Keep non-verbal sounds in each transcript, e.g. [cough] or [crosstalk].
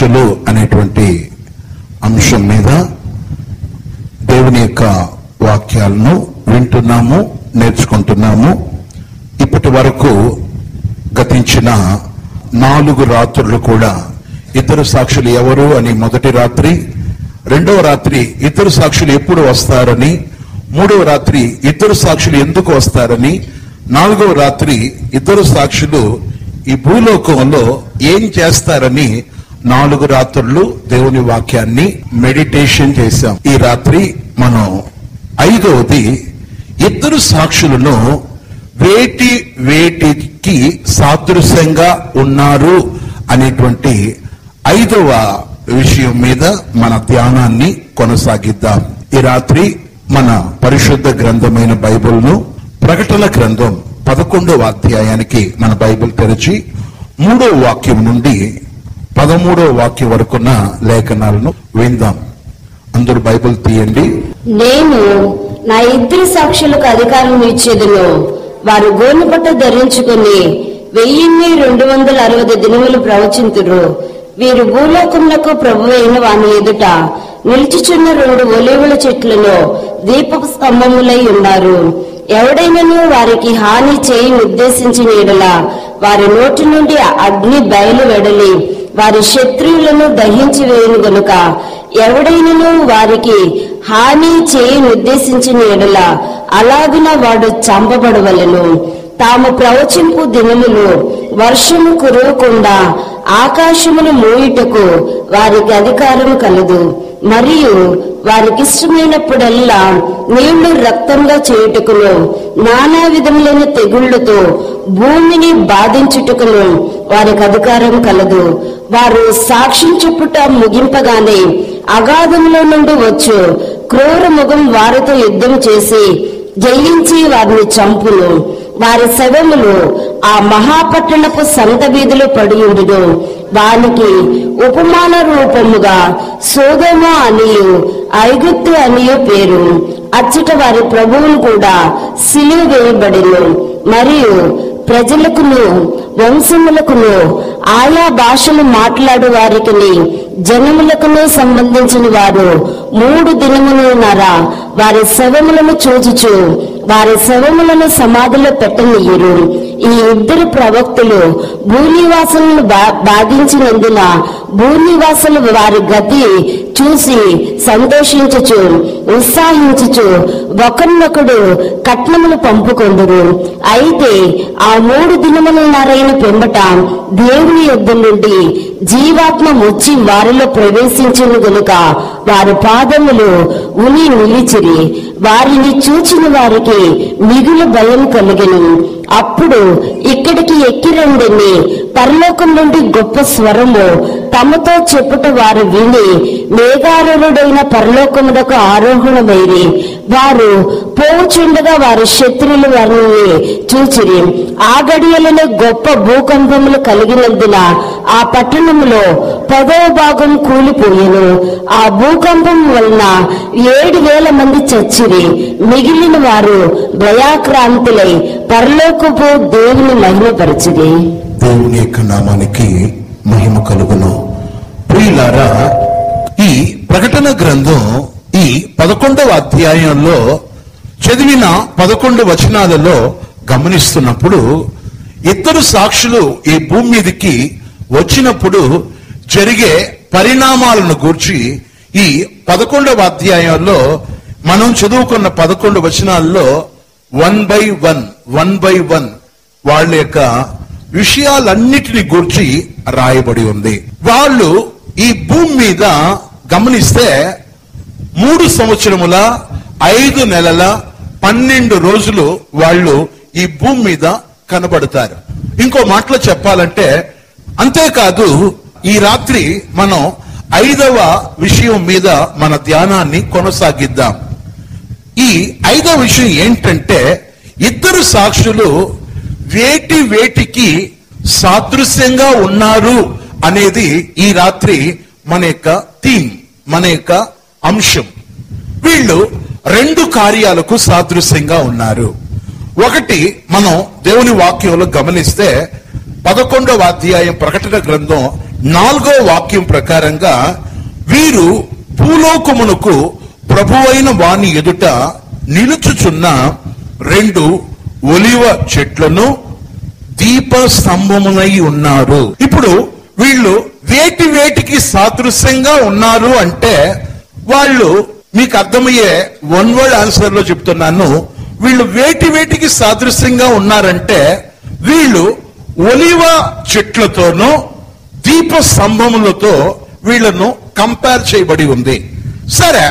పరీక్షలు అనేటువంటి అంశం మీద దేవుని యొక్క వాక్యాలను వింటున్నాము నేర్చుకుంటున్నాము. ఇప్పటి వరకు గతించిన నాలుగు రాత్రులు కూడా ఇద్దరు సాక్షులు ఎవరు అని మొదటి రాత్రి రెండవ రాత్రి ఇద్దరు సాక్షులు ఎప్పుడు వస్తారని మూడవ రాత్రి ఇద్దరు సాక్షులు ఎందుకు వస్తారని నాలుగవ రాత్రి ఇద్దరు సాక్షులు ఈ భూలోకంలో ఏం చేస్తారని నాలుగు రాత్రులు దేవుని వాక్యాన్ని మెడిటేషన్ చేశాం. ఈ రాత్రి మనం ఐదవది ఇద్దరు సాక్షులను వేటి వేటికి సాదృశ్యంగా ఉన్నారు అనేటువంటి ఐదవ విషయం మీద మన ధ్యానాన్ని కొనసాగిద్దాం. ఈ రాత్రి మన పరిశుద్ధ గ్రంథమైన బైబిల్ను ప్రకటన గ్రంథం పదకొండవ అధ్యాయానికి మన బైబిల్ తెరిచి మూడో వాక్యం నుండి పదమూడో వాక్యం వరకున్న లేఖనాలను విందాం. అందరూ బైబిల్ తీయండి. నేను నా ఇద్దరు సాక్షులకు అధికారం ఇచ్చేదను. వారు గోనెపట్ట ధరించుకుని వెయ్యిన్ని రెండు వందల అరవై దినములు ప్రవచింతురు. వీరు భూలోకములకు ప్రభు అయిన వాని ఎదుట నిలిచిచున్న రెండు ఒలివుల చెట్లలో దీప స్తంభములై ఉన్నారు. ఎవడైనను వారికి హాని చేయి ఉద్దేశించిన ఎడల వారి నోటి నుండి అగ్ని బయలు వెడలి వారి శత్రువులను దహించి వేయును గనుక ఎవడైనను వారికి హాని చేయి ఉద్దేశించిన ఎడల అలాగున వాడు చంపబడవలను. తాము ప్రవచింపు దినములు వర్షము కురవకుండా ఆకాశమును మూయుటకు వారికి అధికారం కలదు. మరియు వారికిష్టమైనప్పుడల్లా నీళ్ళు రక్తంగా చేయుటకును నానా విధములైన తెగుళ్ళతో భూమిని బాధించుటకును వారికి అధికారం కలదు. వారు సాక్ష్యం చెప్పుట ముగింపగానే అగాధంలో నుండి వచ్చు క్రూర ముఖం వారితో యుద్ధం చేసి జయించి వారిని చంపును. వారి శవములు ఆ మహాపట్టణపు సంత వీధిలో పడి ఉండును. వానికి ఉపమాన రూపముగా సోదమ అనియు ఐగుప్తు అనియు పేరు. అచ్చట వారి ప్రభువును కూడా సిలువ వేయబడిను. మరియు ప్రజలకును వంశములకును ఆయా భాషలు మాట్లాడు వారికి జనములకును సంబంధించిన వారు మూడు దినములున్నర వారి శవములను చూచుచు వారి శవములను సమాధిలో పెట్టనీయరు ఈ ఇద్దరు ప్రవక్తలు భూనివాసులను బా- బాధించినందున భూనివాసులు వారి గతి చూసి సంతోషించుచు ఉత్సాహించుచు ఒకరినొకడు కట్నములు పంపుకొందురు. అయితే ఆ మూడు దినములన్నరైన పెంబట దేవుని యుద్ధ నుండి జీవాత్మ వచ్చి వారిలో ప్రవేశించిన గనుక వారి పాదములు ఉని నిలిచిరి. వారిని చూచిన వారికి మిగులు భయం కలిగెను. అప్పుడు ఇక్కడికి ఎక్కిరండిని పరలోకం నుండి గొప్ప స్వరము తమతో చెప్పుట వారు విని మేఘారుడైన పరలోకమునకు ఆరోహణమైరి. వారు పోచుండగా వారి శత్రువులు వారిని చూచిరి. ఆ గడియలను గొప్ప భూకంపములు కలిగినందున ఆ పట్టణములో పదవ భాగం కూలిపోయెను. ఆ భూకంపం వలన ఏడు వేల మంది చచ్చిరి. మిగిలిన వారు భయాక్రాంతులై పరలోకపు దేవుని మహిమపరచిరి. దేవుని యొక్క నామానికి మహిమ కలుగును. ప్రియులారా ఈ ప్రకటన గ్రంథం ఈ పదకొండవ అధ్యాయంలో చదివిన పదకొండు వచనాలలో గమనిస్తున్నప్పుడు ఇద్దరు సాక్షులు ఈ భూమి మీదకి వచ్చినప్పుడు జరిగే పరిణామాలను గూర్చి ఈ పదకొండవ అధ్యాయంలో మనం చదువుకున్న పదకొండు వచనాల్లో one by one one by one వాళ్ళ యొక్క విషయాలన్నిటిని గూర్చి రాయబడి ఉంది. వాళ్ళు భూమి మీద గమనిస్తే మూడు సంవత్సరముల ఐదు నెలల పన్నెండు రోజులు వాళ్ళు ఈ భూమి మీద కనబడతారు. ఇంకో మాటలో చెప్పాలంటే అంతేకాదు ఈ రాత్రి మనం ఐదవ విషయం మీద మన ధ్యానాన్ని కొనసాగిద్దాం. ఈ ఐదవ విషయం ఏంటంటే ఇద్దరు సాక్షులు వేటి వేటికి సాదృశ్యంగా ఉన్నారు అనేది ఈ రాత్రి మన యొక్క థీమ్ మన యొక్క అంశం. వీళ్ళు రెండు కార్యాలకు సాదృశ్యంగా ఉన్నారు. ఒకటి మనం దేవుని వాక్యంలో గమనిస్తే పదకొండవ అధ్యాయం ప్రకటన గ్రంథం నాలుగో వాక్యం ప్రకారంగా వీరు భూలోకమునకు ప్రభువైన వాని ఎదుట నిలుచుచున్న రెండు ఒలివ చెట్లను దీప స్తంభమునై ఉన్నారు. ఇప్పుడు వీళ్ళు వేటి వేటికి సాదృశ్యంగా ఉన్నారు అంటే వాళ్ళు మీకు అర్థమయ్యే వన్ వర్డ్ ఆన్సర్లో చెప్తున్నాను. వీళ్ళు వేటి వేటికి సాదృశ్యంగా ఉన్నారంటే వీళ్ళు ఒలివ చెట్లతోనూ దీప స్తంభములతో వీళ్ళను కంపేర్ చేయబడి ఉంది. సరే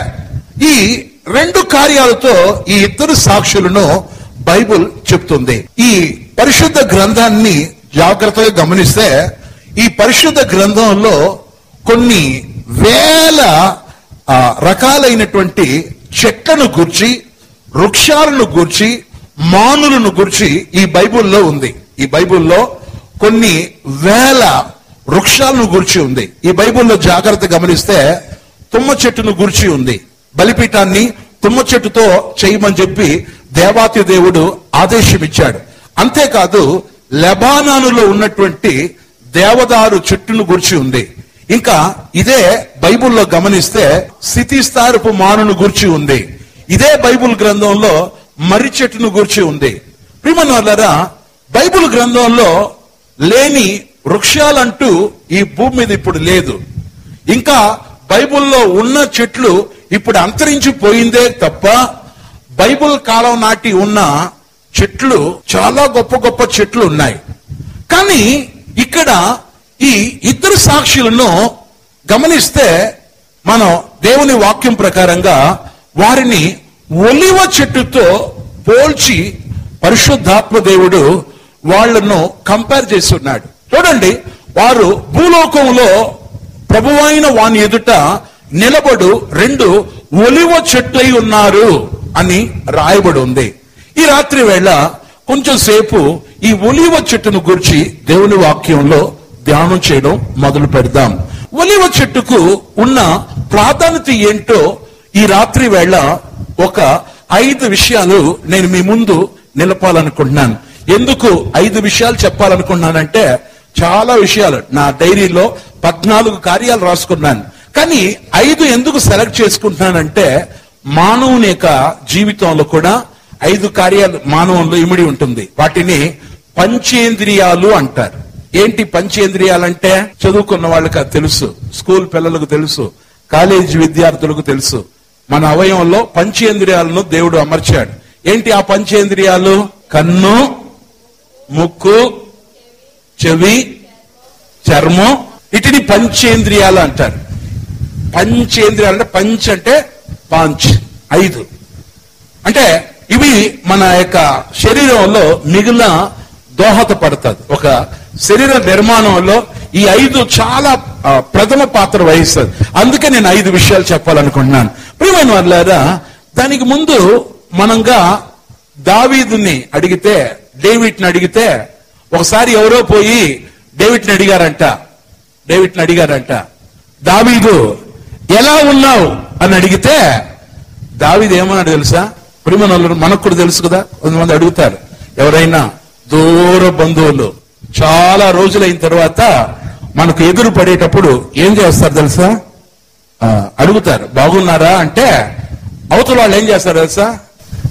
ఈ రెండు కార్యాలతో ఈ ఇద్దరు సాక్షులను బైబుల్ చెప్తుంది. ఈ పరిశుద్ధ గ్రంథాన్ని జాగ్రత్తగా గమనిస్తే ఈ పరిశుద్ధ గ్రంథంలో కొన్ని వేల రకాలైనటువంటి చెట్లను గూర్చి వృక్షాలను గూర్చి మానులను గూర్చి ఈ బైబుల్లో ఉంది. ఈ బైబుల్లో కొన్ని వేల వృక్షాలను గూర్చి ఉంది. ఈ బైబుల్లో జాగ్రత్త గమనిస్తే తుమ్మ చెట్టును గూర్చి ఉంది. బలిపీఠాన్ని తుమ్మ చెట్టుతో చేయమని చెప్పి దేవాతి దేవుడు ఆదేశం ఇచ్చాడు అంతేకాదు లెబానానులో ఉన్నటువంటి దేవదారు చెట్టును గుర్చి ఉంది. ఇంకా ఇదే బైబిల్లో గమనిస్తే స్థితిస్థారపు మానును గూర్చి ఉంది. ఇదే బైబిల్ గ్రంథంలో మర్రి చెట్టును గూర్చి ఉంది. ప్రియమైన బైబుల్ బైబిల్ గ్రంథంలో లేని వృక్షాలంటూ ఈ భూమి మీద ఇప్పుడు లేదు. ఇంకా బైబుల్లో ఉన్న చెట్లు ఇప్పుడు అంతరించిపోయిందే తప్ప బైబిల్ కాలం నాటి ఉన్న చెట్లు చాలా గొప్ప గొప్ప చెట్లు ఉన్నాయి. కానీ ఇక్కడ ఈ ఇద్దరు సాక్షులను గమనిస్తే మనం దేవుని వాక్యం ప్రకారంగా వారిని ఒలివ చెట్టుతో పోల్చి పరిశుద్ధాత్మ దేవుడు వాళ్ళను కంపేర్ చేస్తున్నాడు చూడండి వారు భూలోకంలో ప్రభువైన వాని ఎదుట నిలబడు రెండు ఒలివ చెట్లై ఉన్నారు అని రాయబడి ఉంది. ఈ రాత్రి వేళ కొంచెం సేపు ఈ ఒలివ చెట్టును గురించి దేవుని వాక్యంలో ధ్యానం చేయడం మొదలు పెడదాం. ఒలివ చెట్టుకు ఉన్న ప్రాధాన్యత ఏంటో ఈ రాత్రి వేళ ఒక ఐదు విషయాలు నేను మీ ముందు నిలపాలనుకుంటున్నాను. ఎందుకు ఐదు విషయాలు చెప్పాలనుకున్నానంటే చాలా విషయాలు. నా డైరీలో పద్నాలుగు కార్యాలు రాసుకున్నాను. కానీ ఐదు ఎందుకు సెలెక్ట్ చేసుకుంటున్నానంటే మానవుని యొక్క జీవితంలో కూడా ఐదు కార్యాలు మానవంలో ఇమిడి ఉంటుంది. వాటిని పంచేంద్రియాలు అంటారు. ఏంటి పంచేంద్రియాలంటే? చదువుకున్న వాళ్ళకి అది తెలుసు. స్కూల్ పిల్లలకు తెలుసు. కాలేజీ విద్యార్థులకు తెలుసు. మన అవయవంలో పంచేంద్రియాలను దేవుడు అమర్చాడు. ఏంటి ఆ పంచేంద్రియాలు? కన్ను ముక్కు చెవి చర్మం. వీటిని పంచేంద్రియాలు అంటారు. పంచేంద్రియాలు అంటే పంచ్ అంటే పాంచ్ ఐదు. అంటే ఇవి మన యొక్క శరీరంలో మిగిలిన దోహదపడుతుంది. ఒక శరీర నిర్మాణంలో ఈ ఐదు చాలా ప్రథమ పాత్ర వహిస్తుంది. అందుకే నేను ఐదు విషయాలు చెప్పాలనుకుంటున్నాను. ప్రియమైన వాళ్ళారా దానికి ముందు మనంగా దావీదుని అడిగితే డేవిడ్ని అడిగితే ఒకసారి ఎవరో పోయి డేవిడ్ని అడిగారంట. డేవిడ్ని అడిగారంట. దావీదు ఎలా ఉన్నావు? అని అడిగితే దావీదు ఏమన్నాడు తెలుసా? ప్రియమనలు మనకు కూడా తెలుసు కదా కొంతమంది అడుగుతారు. ఎవరైనా దూర బంధువులు. చాలా రోజులైన తర్వాత మనకు ఎదురు పడేటప్పుడు ఏం చేస్తారు తెలుసా? అడుగుతారు. బాగున్నారా అంటే అవతల వాళ్ళు ఏం చేస్తారు తెలుసా?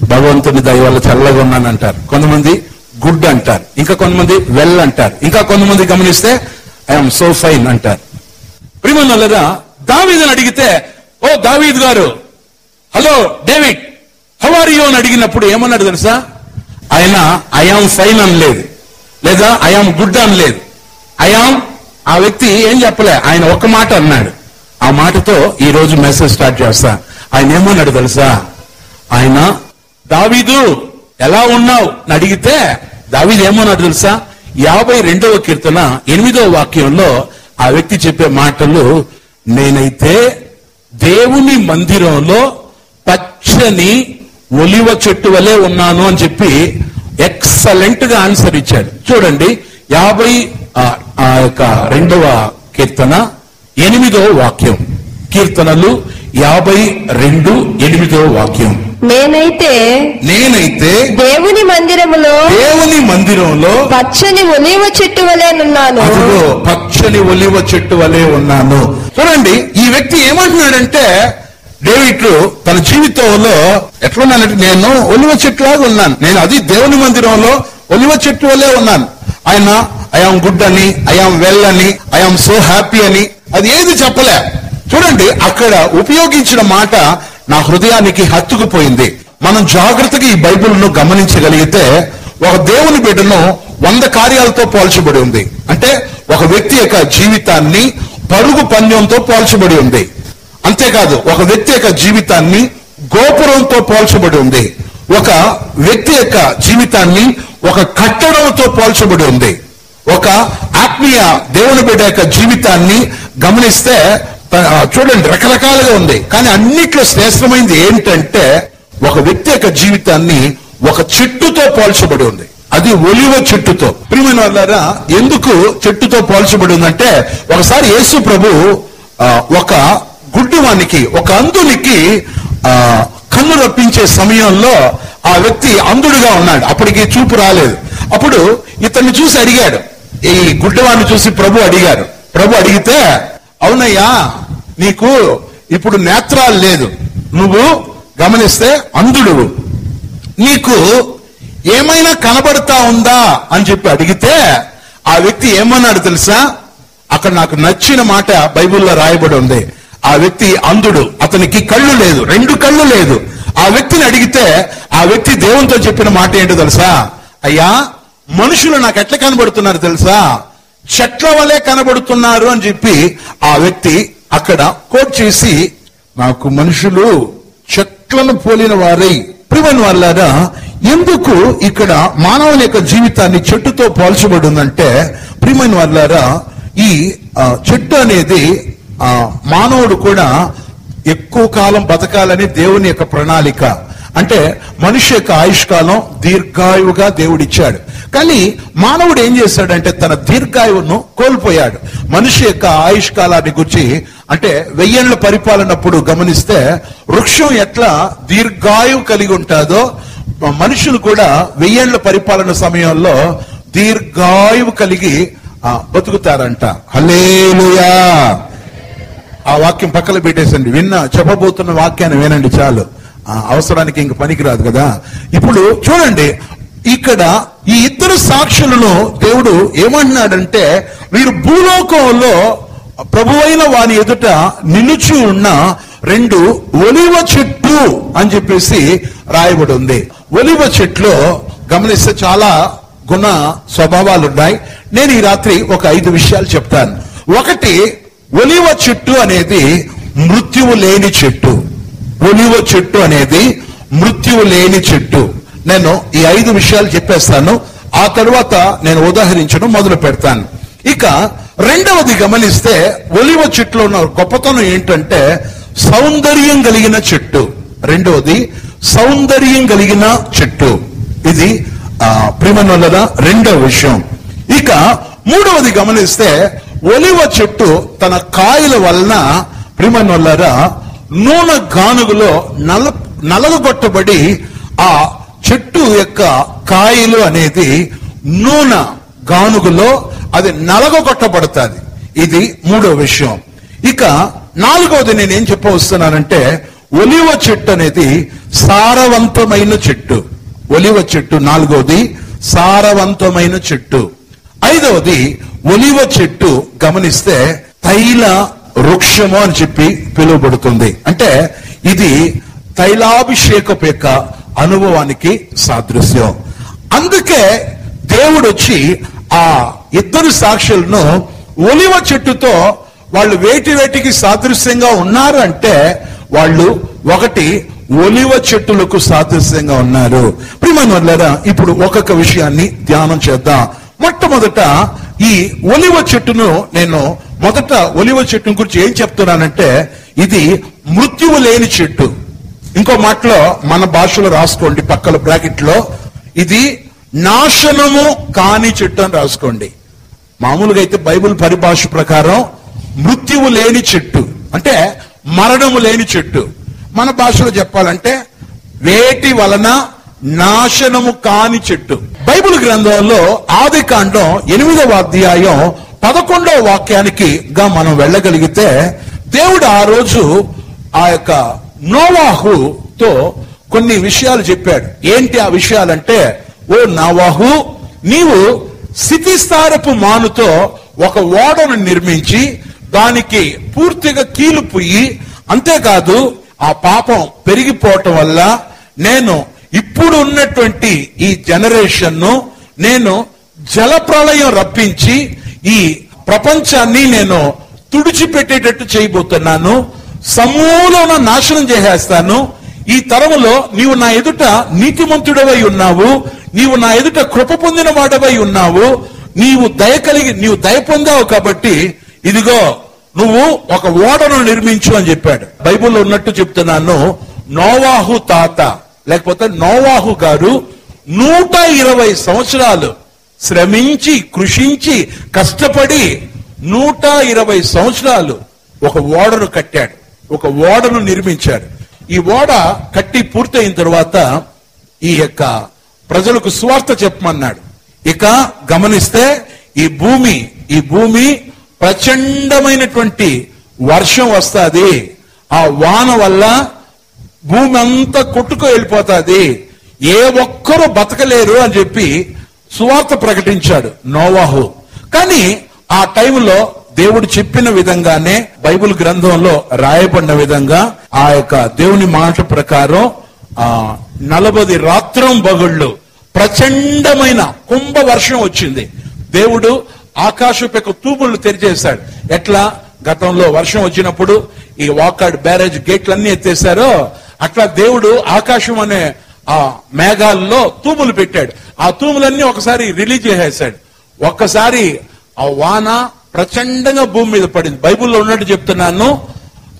భగవంతుని దయ వల్ల చల్లగా ఉన్నాను అంటారు. కొంతమంది గుడ్ అంటారు. ఇంకా కొంతమంది వెల్ అంటారు. ఇంకా కొంతమంది గమనిస్తే ఐఎమ్ సో ఫైన్ అంటారు. ప్రిమన్నలరా దావీదని అడిగితే ఓ దావీద్ గారు hello David how are you? అని అడిగినప్పుడు ఏమన్నాడు తెలుసా? ఆయన ఐఆమ్ ఫైన్ అని లేదు. లేదా ఐఆమ్ గుడ్ అని లేదు. ఐఆమ్ ఆ వ్యక్తి ఏం చెప్పలే? ఆయన ఒక మాట అన్నాడు. ఆ మాటతో ఈ రోజు మెసేజ్ స్టార్ట్ చేస్తా. ఆయన ఏమన్నాడు తెలుసా? ఆయన దావీదు ఎలా ఉన్నావు? అని అడిగితే దావీదు ఏమన్నాడు తెలుసా? యాభై రెండవ కీర్తన ఎనిమిదవ వాక్యంలో ఆ వ్యక్తి చెప్పే మాటలు నేనైతే దేవుని మందిరంలో పచ్చని ఒలివ చెట్టు వలె ఉన్నాను అని చెప్పి ఎక్సలెంట్గా ఆన్సర్ ఇచ్చాడు. చూడండి యాభై ఆ, యొక్క రెండవ కీర్తన ఎనిమిదవ వాక్యం. కీర్తనలు యాభై రెండు ఎనిమిదవ వాక్యం. నేనైతే నేనైతే దేవుని మందిరములో దేవుని మందిరంలో పచ్చని ఒలీవ చెట్టు వలెనున్నాను అదిగో పచ్చని ఒలివ చెట్టు వలె ఉన్నాను. చూడండి ఈ వ్యక్తి ఏమంటున్నాడంటే డేవిడ్ తన జీవితంలో ఎట్లున్నానంటే నేను ఒలివ చెట్టులాగా ఉన్నాను. నేను అది దేవుని మందిరంలో ఒలివ చెట్టు వల్లే ఉన్నాను. ఆయన ఐఆమ్ గుడ్ అని ఐఆమ్ వెల్ అని ఐఆమ్ సో హ్యాపీ అని అది ఏది చెప్పలే. చూడండి అక్కడ ఉపయోగించిన మాట నా హృదయానికి హత్తుకుపోయింది. మనం జాగ్రత్తగా ఈ బైబిల్ను గమనించగలిగితే ఒక దేవుని బిడ్డను వంద కార్యాలతో పోల్చబడి ఉంది. అంటే ఒక వ్యక్తి యొక్క జీవితాన్ని పరుగు పందెంతో పోల్చబడి ఉంది. అంతేకాదు ఒక వ్యక్తి యొక్క జీవితాన్ని గోపురంతో పోల్చబడి ఉంది. ఒక వ్యక్తి యొక్క జీవితాన్ని ఒక కట్టడంతో పోల్చబడి ఉంది. ఒక ఆత్మీయ దేవుని బిడ్డ యొక్క జీవితాన్ని గమనిస్తే చూడండి రకరకాలుగా ఉంది. కానీ అన్నిట్లో శ్రేష్టమైనది ఏంటంటే ఒక వ్యక్తి యొక్క జీవితాన్ని ఒక చెట్టుతో పోల్చబడి ఉంది. అది ఒలివ చెట్టుతో. ప్రియమైన వాళ్ళారా ఎందుకు చెట్టుతో పోల్చబడి ఉందంటే ఒకసారి యేసు ప్రభు ఒక గుడ్డివానికి ఒక అంధునికి ఆ, కన్ను రప్పించే సమయంలో ఆ వ్యక్తి అంధుడిగా ఉన్నాడు. అప్పటికి చూపు రాలేదు. అప్పుడు ఇతన్ని చూసి అడిగాడు. ఈ గుడ్డివాడిని చూసి ప్రభు అడిగారు ప్రభు అడిగితే అవునయ్యా నీకు ఇప్పుడు నేత్రాలు లేదు. నువ్వు గమనిస్తే అంధుడు నీకు ఏమైనా కనబడతా ఉందా అని చెప్పి అడిగితే ఆ వ్యక్తి ఏమన్నాడు తెలుసా? అక్కడ నాకు నచ్చిన మాట బైబిల్లో రాయబడి ఉంది. ఆ వ్యక్తి అంధుడు అతనికి కళ్ళు లేదు రెండు కళ్ళు లేదు. ఆ వ్యక్తిని అడిగితే ఆ వ్యక్తి దేవునితో చెప్పిన మాట ఏంటో తెలుసా? అయ్యా మనుషులు నాకు ఎట్లా కనబడుతున్నారు తెలుసా? చెట్ల వలె కనబడుతున్నారు అని చెప్పి ఆ వ్యక్తి అక్కడ కోట్ చేసి నాకు మనుషులు చెట్లను పోలిన వారై ప్రివన్ వాళ్ళారా ఎందుకు ఇక్కడ మానవుల యొక్క జీవితాన్ని చెట్టుతో పోల్చబడి ఉందంటే ప్రియమైన వాళ్ళారా ఈ చెట్టు అనేది ఆ, మానవుడు కూడా ఎక్కువ కాలం బతకాలని దేవుని యొక్క ప్రణాళిక. అంటే మనిషి యొక్క ఆయుష్కాలం దీర్ఘాయువుగా దేవుడిచ్చాడు. కానీ మానవుడు ఏం చేశాడంటే తన దీర్ఘాయువును కోల్పోయాడు. మనిషి యొక్క ఆయుష్కాలాన్ని గురించి అంటే వెయ్యేళ్ళ పరిపాలనప్పుడు గమనిస్తే వృక్షం ఎట్లా దీర్ఘాయువు కలిగి ఉంటుందో మనుషులు కూడా వెయ్యేళ్ళ పరిపాలన సమయంలో దీర్ఘాయువు కలిగి బతుకుతారంట. హలేలుయా ఆ వాక్యం పక్కన పెట్టేసండి. విన్న చెప్పబోతున్న వాక్యాన్ని వినండి చాలు. ఆ, అవసరానికి ఇంక పనికిరాదు కదా. ఇప్పుడు చూడండి ఇక్కడ ఈ ఇద్దరు సాక్షులను దేవుడు ఏమంటున్నాడంటే వీరు భూలోకంలో ప్రభువైన వాని ఎదుట నిలుచి ఉన్న రెండు ఒలివ చెట్టు అని చెప్పేసి రాయబడి ఉంది. ఒలివ చెట్లు గమనిస్తే చాలా గుణ స్వభావాలు ఉన్నాయి. నేను ఈ రాత్రి ఒక ఐదు విషయాలు చెప్తాను. ఒకటి ఒలివ చెట్టు అనేది మృత్యువు లేని చెట్టు. ఒలివ చెట్టు అనేది మృత్యువు లేని చెట్టు. నేను ఈ ఐదు విషయాలు చెప్పేస్తాను. ఆ తరువాత నేను ఉదాహరించడం మొదలు పెడతాను. ఇక రెండవది గమనిస్తే ఒలివ చెట్టులో ఉన్న గొప్పతనం ఏంటంటే సౌందర్యం కలిగిన చెట్టు. రెండవది సౌందర్యం కలిగిన చెట్టు. ఇది ఆ రెండవ విషయం. ఇక మూడవది గమనిస్తే ఒలివ చెట్టు తన కాయల వలన ప్రిమనులరా నూనె గానుగులో నల నలగొట్టబడి ఆ చెట్టు యొక్క కాయలు అనేది నూనె గానుగులో అది నలగొట్టబడుతుంది. ఇది మూడో విషయం. ఇక నాలుగవది నేనేం చెప్పవస్తున్నానంటే ఒలివ చెట్టు అనేది సారవంతమైన చెట్టు. ఒలివ చెట్టు నాలుగవది సారవంతమైన చెట్టు. ఐదవది ఒలివ చెట్టు గమనిస్తే తైల వృక్షము అని చెప్పి పిలువబడుతుంది. అంటే ఇది తైలాభిషేకపు యొక్క అనుభవానికి సాదృశ్యం. అందుకే దేవుడు వచ్చి ఆ ఇద్దరు సాక్షులను ఒలివ చెట్టుతో వాళ్ళు వేటి వేటికి సాదృశ్యంగా ఉన్నారు అంటే వాళ్ళు ఒకటి ఒలివ చెట్టులకు సాదృశ్యంగా ఉన్నారు. ప్రిమన్ వల్లరా ఇప్పుడు ఒక్కొక్క విషయాన్ని ధ్యానం చేద్దాం. మొట్టమొదట ఈ ఒలివ చెట్టును నేను మొదట ఒలివ చెట్టు గురించి ఏం చెప్తున్నానంటే ఇది మృత్యువు లేని చెట్టు. ఇంకో మాటలో మన భాషలో రాసుకోండి పక్కల బ్రాకెట్లో ఇది నాశనము కాని చెట్టు అని రాసుకోండి. మామూలుగా అయితే బైబిల్ పరిభాష ప్రకారం మృత్యువు లేని చెట్టు. అంటే మరణము లేని చెట్టు. మన భాషలో చెప్పాలంటే వేటి వలన నాశనము కాని చెట్టు. బైబిల్ గ్రంథంలో ఆది కాండం ఎనిమిదవ అధ్యాయం పదకొండవ వాక్యానికి గా మనం వెళ్ళగలిగితే దేవుడు ఆ రోజు ఆ యొక్క నోవాహుతో కొన్ని విషయాలు చెప్పాడు. ఏంటి ఆ విషయాలంటే ఓ నవాహు నీవు స్థితిస్థారపు మానుతో ఒక ఓడను నిర్మించి దానికి పూర్తిగా కీలు పుయ్యి అంతేకాదు ఆ పాపం పెరిగిపోవటం వల్ల నేను ఇప్పుడు ఉన్నటువంటి ఈ జనరేషన్ను నేను జల ప్రళయం రప్పించి ఈ ప్రపంచాన్ని నేను తుడిచిపెట్టేటట్టు చేయబోతున్నాను. సమూలన నాశనం చేసేస్తాను. ఈ తరములో నీవు నా ఎదుట నీతిమంతుడవై ఉన్నావు. నీవు నా ఎదుట కృప పొందిన వాడవై ఉన్నావు. నీవు దయ కలిగి నీవు దయ పొందావు కాబట్టి ఇదిగో నువ్వు ఒక ఓడను నిర్మించు అని చెప్పాడు. బైబిల్లో ఉన్నట్టు చెప్తున్నాను. నోవాహు తాత. లేకపోతే నోవాహు గారు నూట ఇరవై సంవత్సరాలు శ్రమించి కృషించి కష్టపడి నూట ఇరవై సంవత్సరాలు ఒక ఓడను కట్టాడు. ఒక ఓడను నిర్మించాడు. ఈ ఓడ కట్టి పూర్తయిన తర్వాత ఈ యొక్క ప్రజలకు స్వార్థ చెప్పమన్నాడు. ఇక గమనిస్తే ఈ భూమి ఈ భూమి ప్రచండమైనటువంటి వర్షం వస్తాది. ఆ వాన వల్ల భూమి అంతా కొట్టుకు వెళ్ళిపోతాది. ఏ ఒక్కరూ బతకలేరు అని చెప్పి సువార్త ప్రకటించాడు నోవాహు. కానీ ఆ టైంలో దేవుడు చెప్పిన విధంగానే బైబిల్ గ్రంథంలో రాయబడిన విధంగా ఆ యొక్క దేవుని మాట ప్రకారం ఆ నలభై రాత్రం బగుళ్ళు ప్రచండమైన కుంభ వర్షం వచ్చింది. దేవుడు ఆకాశపు యొక్క తూపులు తెరిచేశాడు. ఎట్లా? గతంలో వర్షం వచ్చినప్పుడు ఈ వాకాడ్ బ్యారేజ్ గేట్లన్నీ ఎత్తేసారో అట్లా దేవుడు ఆకాశం అనే ఆ మేఘాల్లో తూములు పెట్టాడు. ఆ తూములన్నీ ఒకసారి రిలీజ్ చేసేసాడు. ఒక్కసారి ఆ వాన ప్రచండంగా భూమి మీద పడింది. బైబిల్లో ఉన్నట్టు చెప్తున్నాను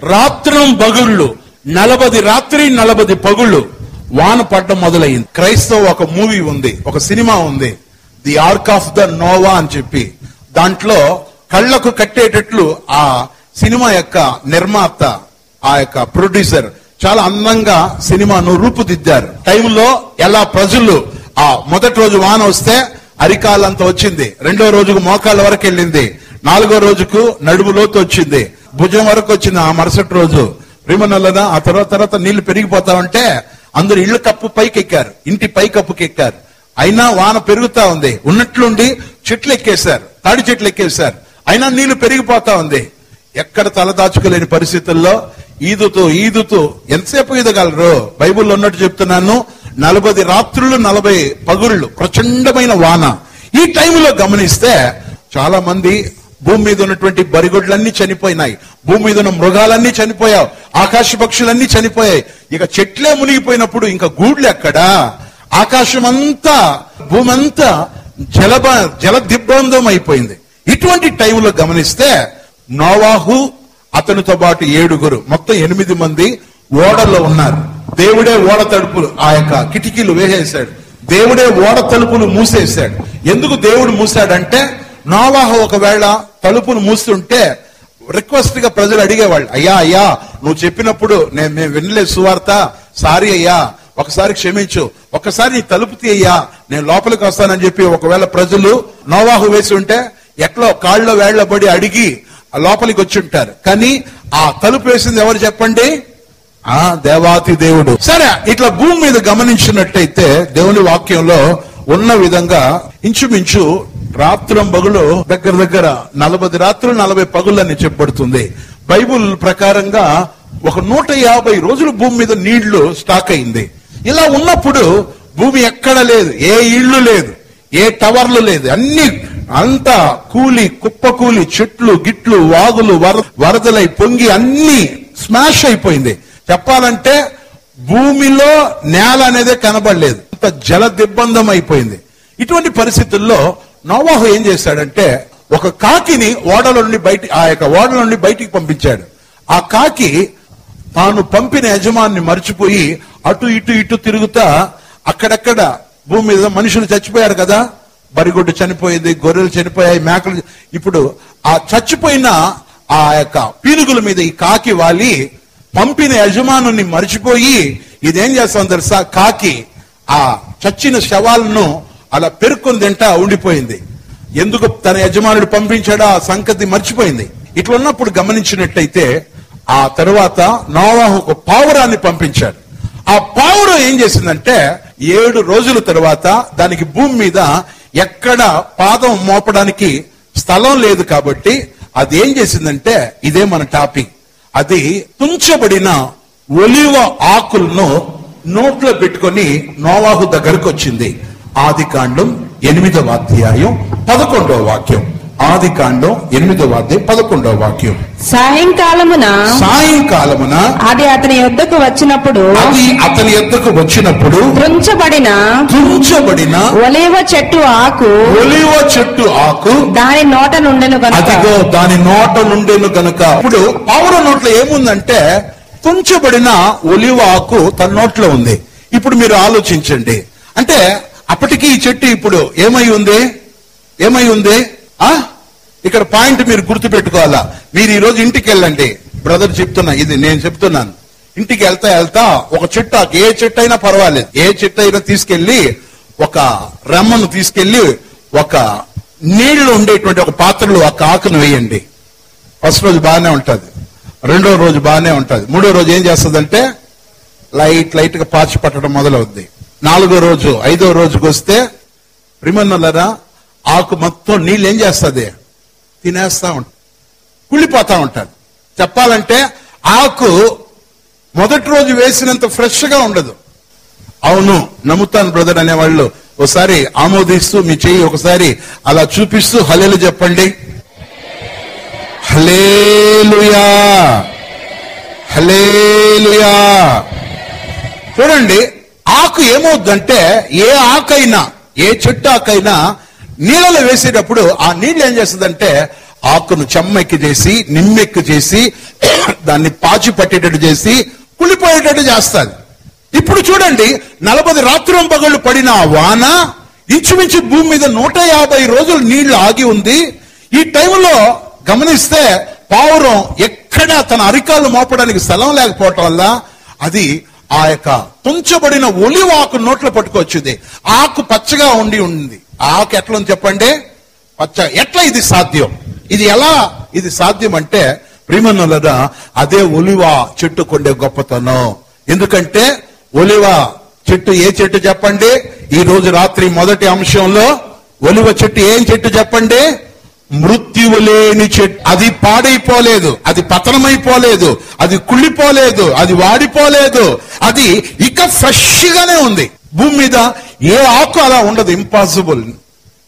రాత్రం బగుళ్ళు నలభది రాత్రి నలభది పగుళ్ళు వాన పడ్డం మొదలైంది. క్రైస్తవ ఒక మూవీ ఉంది ఒక సినిమా ఉంది the ark of the Noah అని చెప్పి. దాంట్లో కళ్ళకు కట్టేటట్లు ఆ సినిమా యొక్క నిర్మాత ఆ యొక్క ప్రొడ్యూసర్ చాలా అందంగా సినిమాను రూపుదిద్దారు. టైంలో ఎలా ప్రజలు ఆ మొదటి రోజు వాన వస్తే అరికాలంత వచ్చింది. రెండో రోజుకు మోకాళ్ళ వరకు వెళ్ళింది. నాలుగో రోజుకు నడుము లోతు వచ్చింది. భుజం వరకు వచ్చింది ఆ మరుసటి రోజు. ప్రేమనల్లదా ఆ తర్వాత తర్వాత నీళ్ళు పెరిగిపోతా ఉంటే అందరు ఇళ్ళ కప్పు పైకి ఎక్కారు ఇంటి పై కప్పుకి ఎక్కారు అయినా వాన పెరుగుతా ఉంది. ఉన్నట్లుండి చెట్లు ఎక్కేశారు. తాడి చెట్లు ఎక్కేశారు. అయినా నీళ్ళు పెరిగిపోతా ఉంది. ఎక్కడ తలదాచుకోలేని పరిస్థితుల్లో ఈదుతూ ఈదుతూ ఎంతసేపు ఈదగలరు? బైబిల్లో ఉన్నట్టు చెప్తున్నాను నలభై రాత్రులు నలభై పగుళ్ళు ప్రచండమైన వాన. ఈ టైంలో గమనిస్తే చాలా మంది భూమి మీద ఉన్నటువంటి బరిగొడ్లన్నీ చనిపోయినాయి. భూమి మీద ఉన్న మృగాలన్నీ చనిపోయావు. ఆకాశ పక్షులన్నీ చనిపోయాయి. ఇక చెట్లే మునిగిపోయినప్పుడు ఇంకా గూడ్లు ఎక్కడా? ఆకాశం అంతా భూమి అంతా జలబ జల దిగ్బంధం అయిపోయింది. ఇటువంటి టైంలో గమనిస్తే నోవాహు అతనితో పాటు ఏడుగురు మొత్తం ఎనిమిది మంది ఓడల్లో ఉన్నారు. దేవుడే ఓడ తలుపులు ఆ యొక్క కిటికీలు వేసేశాడు. దేవుడే ఓడ తలుపులు మూసేశాడు. ఎందుకు దేవుడు మూసాడంటే నోవాహ ఒకవేళ తలుపులు మూస్తుంటే రిక్వెస్ట్గా ప్రజలు అడిగేవాళ్ళు అయ్యా అయ్యా నువ్వు చెప్పినప్పుడు నేను మేము వినలేదు సువార్త సారీ అయ్యా ఒకసారి క్షమించు ఒకసారి నీ తలుపు తీయ్యా నేను లోపలికి వస్తానని చెప్పి ఒకవేళ ప్రజలు నోవాహు వేసి ఉంటే ఎట్లో కాళ్ళలో వేళ్ళ పడి అడిగి లోపలికి వచ్చి ఉంటారు. కానీ ఆ తలుపు వేసింది ఎవరు చెప్పండి? ఆ దేవాతి దేవుడు. సరే ఇట్లా భూమి మీద గమనించినట్టయితే దేవుని వాక్యంలో ఉన్న విధంగా ఇంచుమించు రాత్రం పగులు దగ్గర దగ్గర నలభై రాత్రులు నలభై పగులని చెప్పబడుతుంది. బైబుల్ ప్రకారంగా ఒక నూట యాభై రోజులు భూమి మీద నీళ్ళు స్టాక్ అయింది. ఇలా ఉన్నప్పుడు భూమి ఎక్కడ లేదు. ఏ ఇళ్ళు లేదు. ఏ టవర్లు లేదు. అన్ని అంతా కూలి కుప్ప కూలి చెట్లు గిట్లు వాగులు వర వరదలై పొంగి అన్ని స్మాష్ అయిపోయింది. చెప్పాలంటే భూమిలో నేల అనేది కనబడలేదు. అంత జల దిబ్బందం అయిపోయింది. ఇటువంటి పరిస్థితుల్లో నోవాహు ఏం చేశాడంటే ఒక కాకిని ఓడల నుండి బయట ఆ యొక్క ఓడల నుండి బయటికి పంపించాడు. ఆ కాకి తాను పంపిన యజమాన్ని మర్చిపోయి అటు ఇటు ఇటు తిరుగుతా అక్కడక్కడ భూమి మీద మనుషులు చచ్చిపోయారు కదా. బరిగొడ్డు చనిపోయింది గొర్రెలు చనిపోయాయి మేకలు ఇప్పుడు ఆ చచ్చిపోయిన ఆ యొక్క పీనుగుల మీద ఈ కాకి వాలి పంపిన యజమానుని మర్చిపోయి ఇదేం చేస్తాం తెలుసా? కాకి ఆ చచ్చిన శవాలను అలా పెరుక్కుని తింటా ఉండిపోయింది. ఎందుకు తన యజమానుడు పంపించాడో? ఆ సంగతి మర్చిపోయింది. ఇట్లా ఉన్నప్పుడు గమనించినట్టయితే ఆ తర్వాత నోవాహు ఒక పావురాన్ని పంపించాడు. ఆ పావురం ఏం చేసిందంటే ఏడు రోజుల తర్వాత దానికి భూమి మీద ఎక్కడ పాదం మోపడానికి స్థలం లేదు కాబట్టి అది ఏం చేసిందంటే ఇదే మన టాపిక్ అది తుంచబడిన ఒలివ ఆకులను నోట్లో పెట్టుకొని నోవాహు దగ్గరకు వచ్చింది ఆది కాండం ఎనిమిదవ అధ్యాయం పదకొండవ వాక్యం. ఆది కాండం ఎనిమిదవ అధ్యాయం పదకొండవ వాక్యం. సాయంకాలమున సాయంకాలమున అది అతని యొద్దకు వచ్చినప్పుడు అది అతని ఎద్దకు వచ్చినప్పుడు త్రుంచబడిన తుంచబడిన ఒలేవ చెట్టు ఆకు ఒలివ చెట్టు ఆకు దాని నోట నుండెను కనుక అదిగో దాని నోట నుండెను గనుక. ఇప్పుడు పావుర నోట్లో ఏముందంటే తుంచబడిన ఒలివ ఆకు తన నోట్లో ఉంది. ఇప్పుడు మీరు ఆలోచించండి. అంటే అప్పటికి ఈ చెట్టు ఇప్పుడు ఏమై ఉంది? ఏమై ఉంది? ఇక్కడ పాయింట్ మీరు గుర్తు పెట్టుకోవాలా మీరు ఈ రోజు ఇంటికి వెళ్ళండి. బ్రదర్ చెప్తున్నా ఇది నేను చెప్తున్నాను. ఇంటికి వెళ్తా వెళ్తా ఒక చెట్టు ఏ చెట్టు అయినా పర్వాలేదు. ఏ చెట్టు అయినా తీసుకెళ్ళి ఒక రెమ్మను తీసుకెళ్ళి ఒక నీళ్ళు ఉండేటువంటి ఒక పాత్రలో ఒక ఆకును వేయండి. ఫస్ట్ రోజు బాగానే ఉంటుంది. రెండో రోజు బాగానే ఉంటుంది. మూడో రోజు ఏం చేస్తుందంటే లైట్ లైట్గా పాచి పట్టడం మొదలవుద్ది. నాలుగో రోజు ఐదో రోజుకి వస్తే ప్రిమన్నలరా ఆకు మొత్తం నీళ్ళు ఏం చేస్తుంది? తినేస్తా ఉంటుంది. కుళ్ళిపోతా ఉంటాడు చెప్పాలంటే ఆకు మొదటి రోజు వేసినంత ఫ్రెష్గా ఉండదు. అవును నమ్ముతాను బ్రదర్ అనేవాళ్ళు. ఒకసారి ఆమోదిస్తూ మీ చెయ్యి ఒకసారి అలా చూపిస్తూ హలేలు చెప్పండి. హలేలుయా హలేలుయా చూడండి ఆకు ఏమవుద్దంటే ఏ ఆకైనా ఏ చెట్టు ఆకైనా నీళ్ళలో వేసేటప్పుడు ఆ నీళ్ళు ఏం చేస్తుందంటే ఆకును చెమ్మెక్కి చేసి నిమ్మెక్కి చేసి [coughs] దాన్ని పాచి పట్టేటట్టు చేసి కుళ్ళిపోయేటట్టు చేస్తుంది. ఇప్పుడు చూడండి నలభై రాత్రం పగళ్ళు పడిన వాన ఇంచుమించు భూమి మీద నూట యాభై రోజులు నీళ్ళు ఆగి ఉంది. ఈ టైంలో గమనిస్తే పావురం ఎక్కడ తన అరికాలు మోపడానికి స్థలం లేకపోవటం వల్ల అది ఆ యొక్క తుంచబడిన ఒలివ ఆకు నోట్లో పట్టుకొచ్చింది. ఆకు పచ్చగా ఉండి ఉంది. ఆకు ఎట్లా ఉంది చెప్పండి? పచ్చ. ఎట్లా ఇది సాధ్యం? ఇది ఎలా ఇది సాధ్యం అంటే ప్రియమనులరా అదే ఒలివ చెట్టు కొండే గొప్పతనం. ఎందుకంటే ఒలివ చెట్టు ఏ చెట్టు చెప్పండి? ఈ రోజు రాత్రి మొదటి అంశంలో ఒలివ చెట్టు ఏం చెట్టు చెప్పండి? మృత్యువు లేని చెట్టు అది పాడైపోలేదు అది పతనమైపోలేదు అది కుళ్ళిపోలేదు అది వాడిపోలేదు అది ఇక ఫ్రెష్ గానే ఉంది. భూమి మీద ఏ ఆకు అలా ఉండదు ఇంపాసిబుల్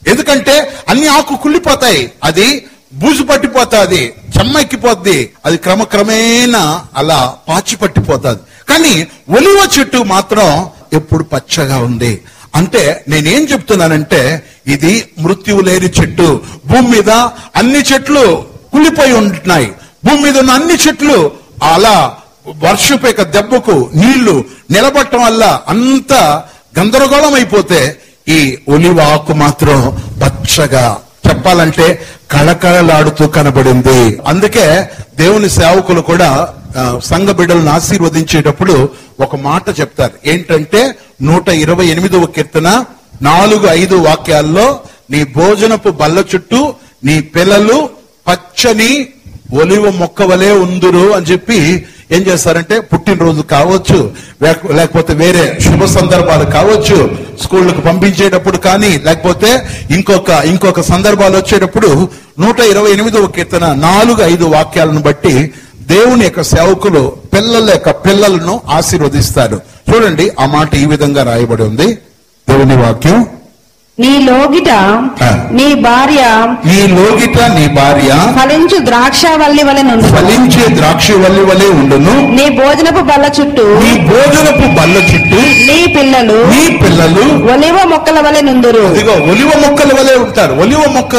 ఎందుకంటే అన్ని ఆకు కుళ్ళిపోతాయి అది బూజు పట్టిపోతాది చెమ్మెక్కిపోద్ది అది క్రమక్రమేణా అలా పాచి పట్టిపోతాది. కానీ ఒలివ చెట్టు మాత్రం ఎప్పుడు పచ్చగా ఉంది. అంటే నేనేం చెప్తున్నానంటే ఇది మృత్యువు లేని చెట్టు. భూమి మీద అన్ని చెట్లు కుళ్ళిపోయి ఉంటున్నాయి. భూమి మీద ఉన్న అన్ని చెట్లు అలా వర్షపు యొక్క దెబ్బకు నీళ్ళు నిలబట్టడం వల్ల అంత గందరగోళం అయిపోతే ఈ ఒలివ ఆకు మాత్రం పచ్చగా. చెప్పాలంటే కళకళలాడుతూ కనబడింది. అందుకే దేవుని సేవకులు కూడా సంఘ బిడ్డలను ఆశీర్వదించేటప్పుడు ఒక మాట చెప్తారు. ఏంటంటే నూట ఇరవై ఎనిమిదవ కీర్తన నాలుగు ఐదు వాక్యాల్లో నీ భోజనపు బల్ల చుట్టూ నీ పిల్లలు పచ్చని ఒలివ మొక్క వలె ఉందురు అని చెప్పి ఏం చేస్తారంటే పుట్టినరోజు కావచ్చు లేక- లేకపోతే వేరే శుభ సందర్భాలు కావచ్చు స్కూళ్ళకు పంపించేటప్పుడు కానీ లేకపోతే ఇంకొక ఇంకొక సందర్భాలు వచ్చేటప్పుడు నూట ఇరవై ఎనిమిదవ కీర్తన నాలుగు ఐదు వాక్యాలను బట్టి దేవుని యొక్క సేవకులు పిల్లల యొక్క పిల్లలను ఆశీర్వదిస్తారు. చూడండి ఆ మాట ఈ విధంగా రాయబడి ఉంది. దేవుని వాక్యం? నీ లోగిట. నీ భార్య నీ లోగిట నీ భార్య ఫలించు ద్రాక్షవల్లి వలె నుండు ఫలించే ద్రాక్ష వల్లి వలె ఉండును. నీ భోజనపు బల్ల చుట్టూ నీ భోజనపు బల్ల చుట్టూ నీ పిల్లలు నీ పిల్లలు ఒలివ మొక్కల వలె నుందురు ఇదిగో ఒలివ మొక్కల వలె ఉంటారు. ఒలివ మొక్క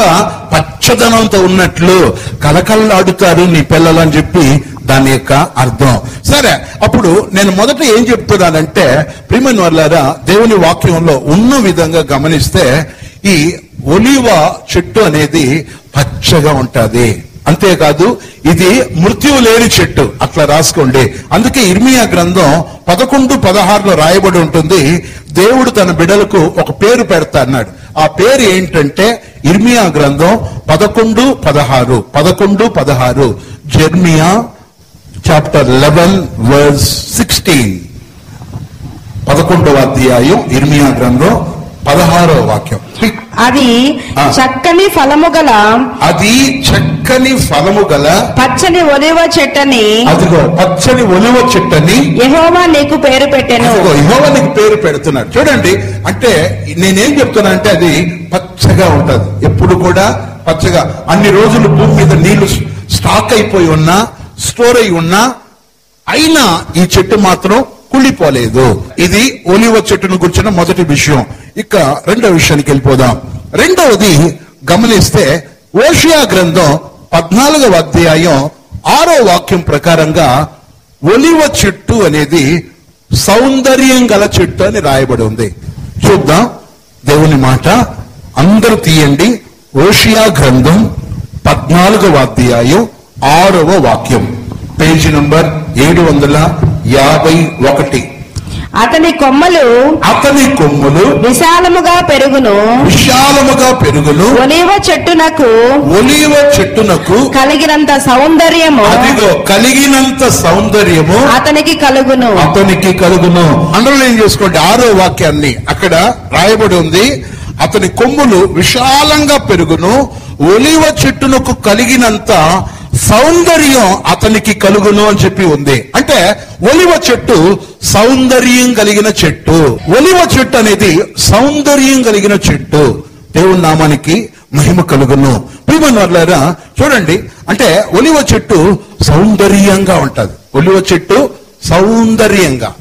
పచ్చదనంతో ఉన్నట్లు కలకల్లాడుతారు నీ పిల్లలు అని చెప్పి దాని యొక్క అర్థం. సరే అప్పుడు నేను మొదట ఏం చెప్తున్నానంటే ప్రిమన్ వాళ్ళారా దేవుని వాక్యంలో ఉన్న విధంగా గమనిస్తే ఈ ఒలివ చెట్టు అనేది పచ్చగా ఉంటుంది. అంతేకాదు ఇది మృత్యువు లేని చెట్టు. అట్లా రాసుకోండి. అందుకే ఇర్మియా గ్రంథం పదకొండు పదహారులో రాయబడి ఉంటుంది. దేవుడు తన బిడలకు ఒక పేరు పెడతా అన్నాడు. ఆ పేరు ఏంటంటే ఇర్మియా గ్రంథం పదకొండు పదహారు. పదకొండు పదహారు. Jeremiah chapter eleven verse sixteen పదకొండవ అధ్యాయం ఇర్మియా గ్రంథం పదహారవ వాక్యం. అది. చక్కని ఫలము గల అది చక్కని ఫలము గల పచ్చని ఒలివ చెట్టని అదిగో పచ్చని ఒలివ చెట్టని యెహోవా నీకు పేరు పెట్టెను. అదిగో యెహోవానికి పేరు పెడుతున్నాడు. చూడండి అంటే నేనేం చెప్తున్నా అంటే అది పచ్చగా ఉంటది. ఎప్పుడు కూడా పచ్చగా. అన్ని రోజులు భూమి మీద నీళ్ళు స్టాక్ అయిపోయి ఉన్నా స్టోర్ అయి ఉన్నా అయినా ఈ చెట్టు మాత్రం కుళ్ళిపోలేదు. ఇది ఒలివ చెట్టును గురించిన మొదటి విషయం. ఇక రెండో విషయానికి వెళ్ళిపోదాం. రెండవది గమనిస్తే ఓషియా గ్రంథం పద్నాలుగవ అధ్యాయం ఆరో వాక్యం ప్రకారంగా ఒలివ చెట్టు అనేది సౌందర్యం గల చెట్టు అని రాయబడి ఉంది. చూద్దాం దేవుని మాట. అందరూ తీయండి. ఓషియా గ్రంథం పద్నాలుగవ అధ్యాయం ఆరవ వాక్యం. పేజీ నంబర్ ఏడు వందల యాభై ఒకటి. అతని కొమ్మలు అతని కొమ్ములు విశాలముగా పెరుగును. విశాలముగా పెరుగును. ఒలివ చెట్టునకు ఒలివ చెట్టునకు కలిగినంత సౌందర్యము. అదిగో కలిగినంత సౌందర్యము అతనికి కలుగును. అతనికి కలుగును. అండర్లైన్ చేసుకోండి? ఆరో వాక్యాన్ని అక్కడ రాయబడి ఉంది. అతని కొమ్ములు విశాలంగా పెరుగును. ఒలివ చెట్టునకు కలిగినంత సౌందర్యం అతనికి కలుగును అని చెప్పి ఉంది. అంటే ఒలివ చెట్టు సౌందర్యం కలిగిన చెట్టు. ఒలివ చెట్టు అనేది సౌందర్యం కలిగిన చెట్టు. దేవుని నామానికి మహిమ కలుగును. ప్రియమన్నారా చూడండి. అంటే ఒలివ చెట్టు సౌందర్యంగా ఉంటది. ఒలివ చెట్టు సౌందర్యంగా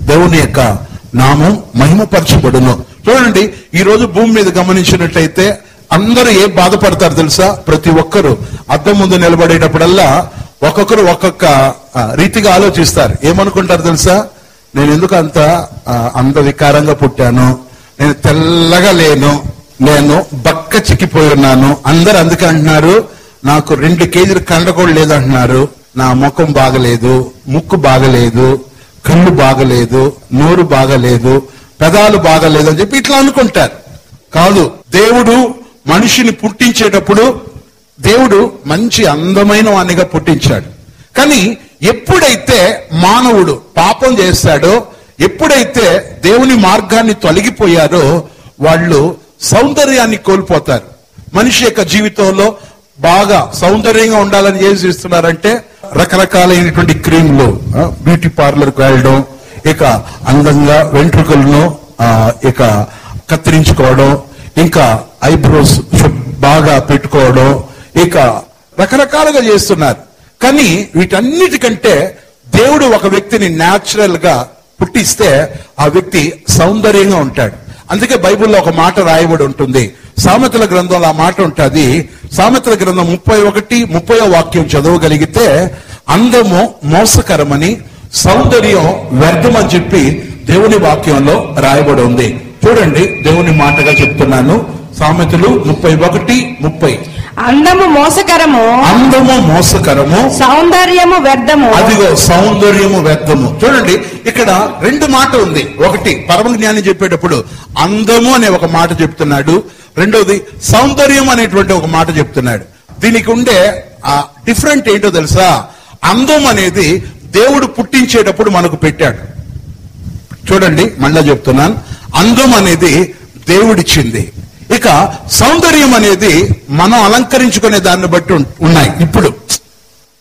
దేవుని యొక్క నామం మహిమపరచబడును. చూడండి ఈ రోజు భూమి మీద గమనించినట్లయితే అందరూ ఏ బాధపడతారు తెలుసా? ప్రతి ఒక్కరు. అద్దం ముందు నిలబడేటప్పుడల్లా ఒక్కొక్కరు ఒక్కొక్క రీతిగా ఆలోచిస్తారు. ఏమనుకుంటారు తెలుసా? నేను ఎందుకు అంత ఆ, అంత వికారంగా పుట్టాను? నేను తెల్లగా లేను. నేను బక్క చిక్కిపోయి ఉన్నాను. అందరు అందుకే అంటున్నారు నాకు రెండు కేజీలు కండ కూడా లేదంటున్నారు నా ముఖం బాగలేదు ముక్కు బాగలేదు కళ్ళు బాగలేదు నోరు బాగలేదు పెదాలు బాగలేదు అని చెప్పి ఇట్లా అనుకుంటారు. కాదు దేవుడు మనిషిని పుట్టించేటప్పుడు దేవుడు మంచి అందమైన వాణ్ణిగా పుట్టించాడు. కానీ ఎప్పుడైతే మానవుడు పాపం చేస్తాడో ఎప్పుడైతే దేవుని మార్గాన్ని తొలగిపోయారో వాళ్ళు సౌందర్యాన్ని కోల్పోతారు. మనిషి యొక్క జీవితంలో బాగా సౌందర్యంగా ఉండాలని ఏం చేస్తున్నారంటే రకరకాలైనటువంటి క్రీమ్లు బ్యూటీ పార్లర్కి వెళ్ళడం ఇక అందంగా వెంట్రుకలను ఇక కత్తిరించుకోవడం ఇంకా ఐబ్రోస్ బాగా పెట్టుకోవడం ఇక రకరకాలుగా చేస్తున్నారు. కానీ వీటన్నిటికంటే దేవుడు ఒక వ్యక్తిని న్యాచురల్గా పుట్టిస్తే ఆ వ్యక్తి సౌందర్యంగా ఉంటాడు. అందుకే బైబిల్లో ఒక మాట రాయబడి ఉంటుంది. సామెతల గ్రంథంలో ఆ మాట ఉంటుంది. సామెతల గ్రంథం ముప్పై ఒకటి ముప్పై వాక్యం చదవగలిగితే అందము మోసకరమని సౌందర్యం వ్యర్థమని చెప్పి దేవుని వాక్యంలో రాయబడి ఉంది. చూడండి దేవుని మాటగా చెప్తున్నాను. సామెతలు ముప్పై ఒకటి ముప్పై. అందము మోసకరము. అందము మోసకరము. సౌందర్యము వ్యర్థము. అదిగో సౌందర్యము వ్యర్థము. చూడండి ఇక్కడ రెండు మాట ఉంది. ఒకటి పరమ జ్ఞాని చెప్పేటప్పుడు అందము అనే ఒక మాట చెప్తున్నాడు. రెండోది సౌందర్యం అనేటువంటి ఒక మాట చెప్తున్నాడు. దీనికి ఉండే ఆ డిఫరెంట్ ఏంటో తెలుసా? అందం అనేది దేవుడు పుట్టించేటప్పుడు మనకు పెట్టాడు. చూడండి మళ్ళా చెప్తున్నాను. అందం అనేది దేవుడిచ్చింది. ఇక సౌందర్యం అనేది మనం అలంకరించుకునే దాన్ని బట్టి ఉన్నాయి. ఇప్పుడు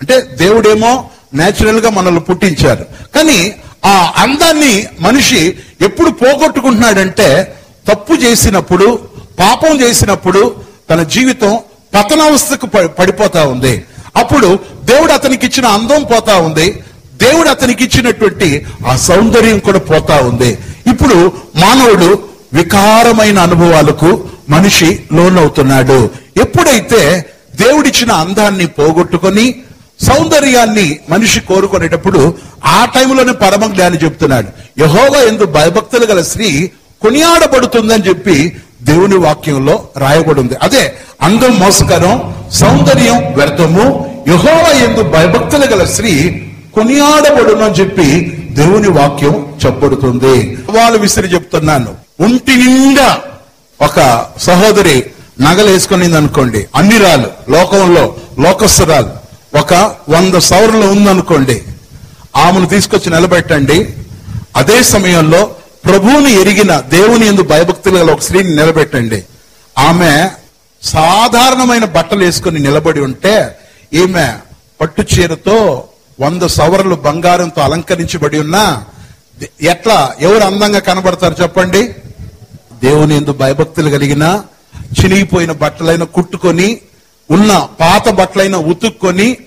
అంటే దేవుడేమో నేచురల్గా మనల్ని పుట్టించారు. కానీ ఆ అందాన్ని మనిషి ఎప్పుడు పోగొట్టుకుంటున్నాడంటే తప్పు చేసినప్పుడు పాపం చేసినప్పుడు తన జీవితం పతనావస్థకు పడిపోతా ఉంది. అప్పుడు దేవుడు అతనికి ఇచ్చిన అందం పోతా ఉంది. దేవుడు అతనికి ఇచ్చినటువంటి ఆ సౌందర్యం కూడా పోతా ఉంది. ఇప్పుడు మానవుడు వికారమైన అనుభవాలకు మనిషి లోనవుతున్నాడు. ఎప్పుడైతే దేవుడిచ్చిన అందాన్ని పోగొట్టుకొని సౌందర్యాన్ని మనిషి కోరుకునేటప్పుడు ఆ టైంలోనే పరమ జ్ఞాని చెప్తున్నాడు. యహోవ ఎందు భయభక్తులు గల స్త్రీ కొనియాడబడుతుందని చెప్పి దేవుని వాక్యంలో రాయబడి ఉంది అదే అందం మోసకరం సౌందర్యం వ్యర్థము యహోవ ఎందు భయభక్తులు గల స్త్రీ కొనియాడబడును అని చెప్పి దేవుని వాక్యం చెప్పబడుతుంది. వాళ్ళు విసిరి చెప్తున్నాను. ఒంటి నిండా ఒక సహోదరి నగలేసుకునింది అనుకోండి అన్ని రాళ్ళు లోకంలో లోకస్తురాలు ఒక వంద సౌరలు ఉందనుకోండి. ఆమెను తీసుకొచ్చి నిలబెట్టండి. అదే సమయంలో ప్రభువుని ఎరిగిన దేవుని ఎందు భయభక్తులు గల ఒక స్త్రీని నిలబెట్టండి. ఆమె సాధారణమైన బట్టలు వేసుకుని నిలబడి ఉంటే ఈమె పట్టు చీరతో వంద సవరలు బంగారంతో అలంకరించబడి ఉన్నా ఎట్లా ఎవరు అందంగా కనబడతారు చెప్పండి? దేవుని ఎందు భయభక్తులు కలిగిన చినిగిపోయిన బట్టలైన కుట్టుకొని ఉన్న పాత బట్టలైన ఉతుక్కొని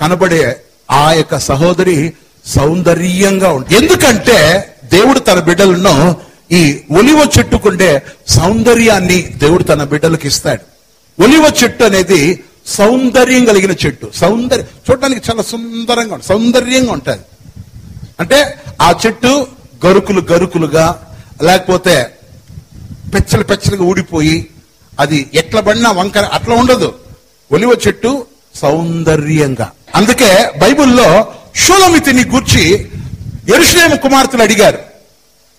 కనబడే ఆ యొక్క సహోదరి సౌందర్యంగా ఉంటుంది ఎందుకంటే దేవుడు తన బిడ్డలను ఈ ఒలివ చెట్టుకుండే సౌందర్యాన్ని దేవుడు తన బిడ్డలకు ఇస్తాడు. ఒలివ చెట్టు అనేది సౌందర్యం కలిగిన చెట్టు. సౌందర్యం చూడడానికి చాలా సుందరంగా ఉంటుంది. సౌందర్యంగా ఉంటుంది. అంటే ఆ చెట్టు గరుకులు గరుకులుగా లేకపోతే పెచ్చలు పెచ్చలుగా ఊడిపోయి అది ఎట్ల పడినా వంకర అట్లా ఉండదు. ఒలివ చెట్టు సౌందర్యంగా. అందుకే బైబిల్లో షూలమితిని గూర్చి ఎరుషులేమ కుమార్తెలు అడిగారు.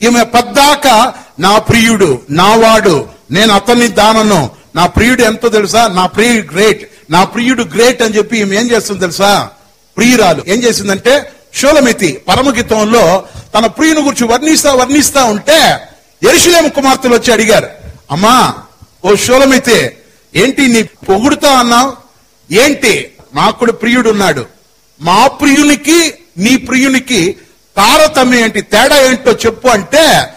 ఈమె పద్దాక నా ప్రియుడు నావాడు నేను అతన్ని దానను నా ప్రియుడు ఎంతో తెలుసా? నా ప్రియుడు గ్రేట్ నా ప్రియుడు గ్రేట్ అని చెప్పి ఈమె ఏం చేస్తుంది తెలుసా? ప్రియురాలు. ఏం చేసిందంటే షోలమితి పరమగీతంలో తన ప్రియుని గురించి వర్ణిస్తా వర్ణిస్తా ఉంటే ఎరుషులేము కుమార్తెలు వచ్చి అడిగారు అమ్మా ఓ షోలమితి ఏంటి నీ పొగుడుతా అన్నావు? ఏంటి? మాకుడు ప్రియుడు ఉన్నాడు మా ప్రియునికి నీ ప్రియునికి తారతమ్యం ఏంటి? తేడా ఏంటో చెప్పు అంటే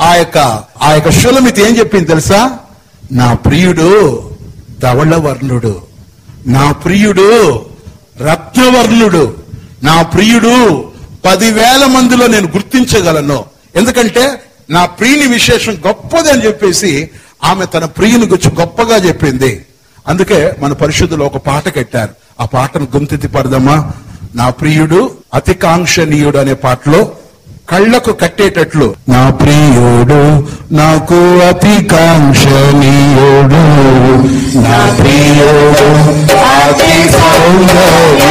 ఆ యొక్క ఆ యొక్క షులమితి ఏం చెప్పింది తెలుసా? నా ప్రియుడు ధవళవర్ణుడు. నా ప్రియుడు రత్నవర్ణుడు. నా ప్రియుడు పదివేల మందిలో నేను గుర్తించగలను. ఎందుకంటే నా ప్రియుని విశేషం గొప్పది అని చెప్పేసి ఆమె తన ప్రియుని గురించి గొప్పగా చెప్పింది. అందుకే మన పరిశుద్ధులు ఒక పాట కట్టారు. ఆ పాటను గుంతెత్తి పడదామా? నా ప్రియుడు అతి కాంక్షణీయుడు అనే పాటలో కళ్ళకు కట్టేటట్లు. నా ప్రియుడు నాకు అతి కాంక్షణీయుడు నా ప్రియుడు అతి సౌందర్యుడు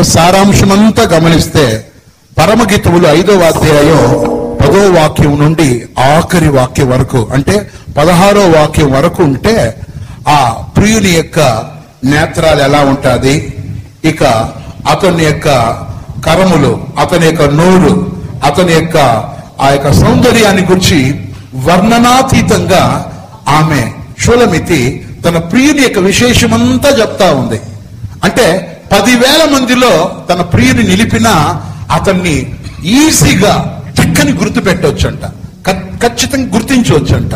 యొక్క సారాంశం గమనిస్తే పరమగీతములు ఐదవ అధ్యాయం పదో వాక్యం నుండి ఆఖరి వాక్యం వరకు అంటే పదహారో వాక్యం వరకు ఉంటే ఆ ప్రియుని యొక్క నేత్రాలు ఎలా ఉంటుంది? ఇక అతని యొక్క కరములు అతని యొక్క నోరు అతని యొక్క ఆ యొక్క సౌందర్యాన్ని గురించి వర్ణనాతీతంగా ఆమె షూలమితి తన ప్రియుని యొక్క విశేషమంతా చెప్తా ఉంది. అంటే పదివేల మందిలో తన ప్రియుని నిలిపిన అతన్ని ఈజీగా చక్కని గుర్తు పెట్టవచ్చు అంట ఖచ్చితంగా గుర్తించవచ్చంట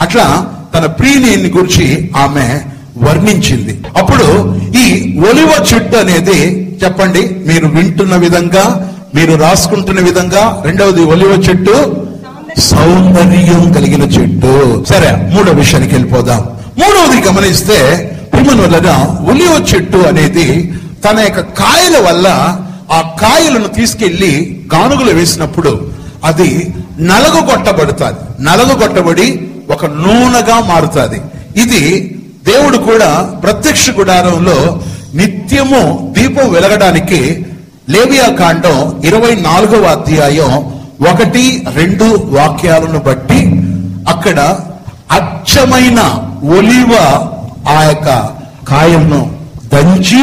అట్లా తన ప్రియుని గురించి ఆమె వర్ణించింది. అప్పుడు ఈ ఒలివ చెట్టు అనేది చెప్పండి మీరు వింటున్న విధంగా మీరు రాసుకుంటున్న విధంగా రెండవది ఒలివ చెట్టు సౌందర్యం కలిగిన చెట్టు. సరే మూడో విషయానికి వెళ్ళిపోదాం. మూడవది గమనిస్తే అభిమనులన ఉలివ చెట్టు అనేది తన యొక్క కాయల వల్ల ఆ కాయలను తీసుకెళ్ళి గానుగులు వేసినప్పుడు అది నలగొట్టబడుతుంది. నలగొట్టబడి ఒక నూనెగా మారుతుంది. ఇది దేవుడు కూడా ప్రత్యక్ష గుడారంలో నిత్యము దీపం వెలగడానికి లేవియా కాండం ఇరవై నాలుగవ అధ్యాయం ఒకటి రెండు వాక్యాలను బట్టి అక్కడ అచ్చమైన ఒలివ ఆ యొక్క కాయంను దంచి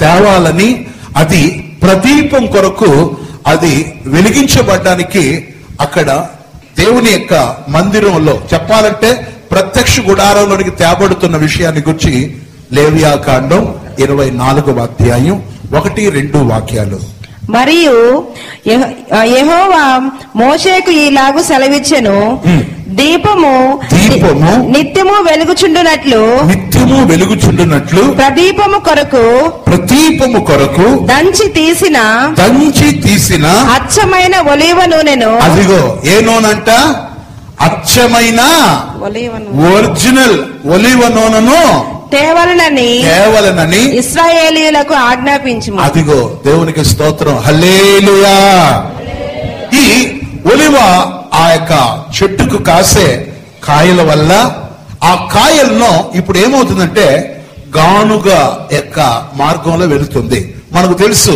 తేవాలని అది ప్రదీపం కొరకు అది వెలిగించబడ్డానికి అక్కడ దేవుని యొక్క మందిరంలో చెప్పాలంటే ప్రత్యక్ష గుడారంలోనికి తేబడుతున్న విషయాన్ని గురించి లేవియా కాండం ఇరవై నాలుగవ అధ్యాయం ఒకటి రెండు వాక్యాలు. మరియు యెహ- యెహోవా మోషేకు ఈలాగు సెలవిచ్చెను. దీపము దీపము నిత్యము వెలుగుచుండునట్లు. నిత్యము వెలుగుచుండునట్లు. ప్రదీపము కొరకు. ప్రదీపము కొరకు దంచి తీసిన దంచి తీసిన అచ్చమైన ఒలీవ నూనెను. అదిగో ఏ నూనంట? అచ్చమైన ఒరిజినల్ ఒలివ నూనెను. తేవలనని కేవలనని ఇస్రాయేలీయులకు ఆజ్ఞాపించు అదిగో దేవునికి స్తోత్రం. హల్లేలుయా. ఈ ఒలివ ఆ యొక్క చెట్టుకు కాసే కాయల వల్ల ఆ కాయలను ఇప్పుడు ఏమవుతుందంటే గానుగ యొక్క మార్గంలో వెళుతుంది. మనకు తెలుసు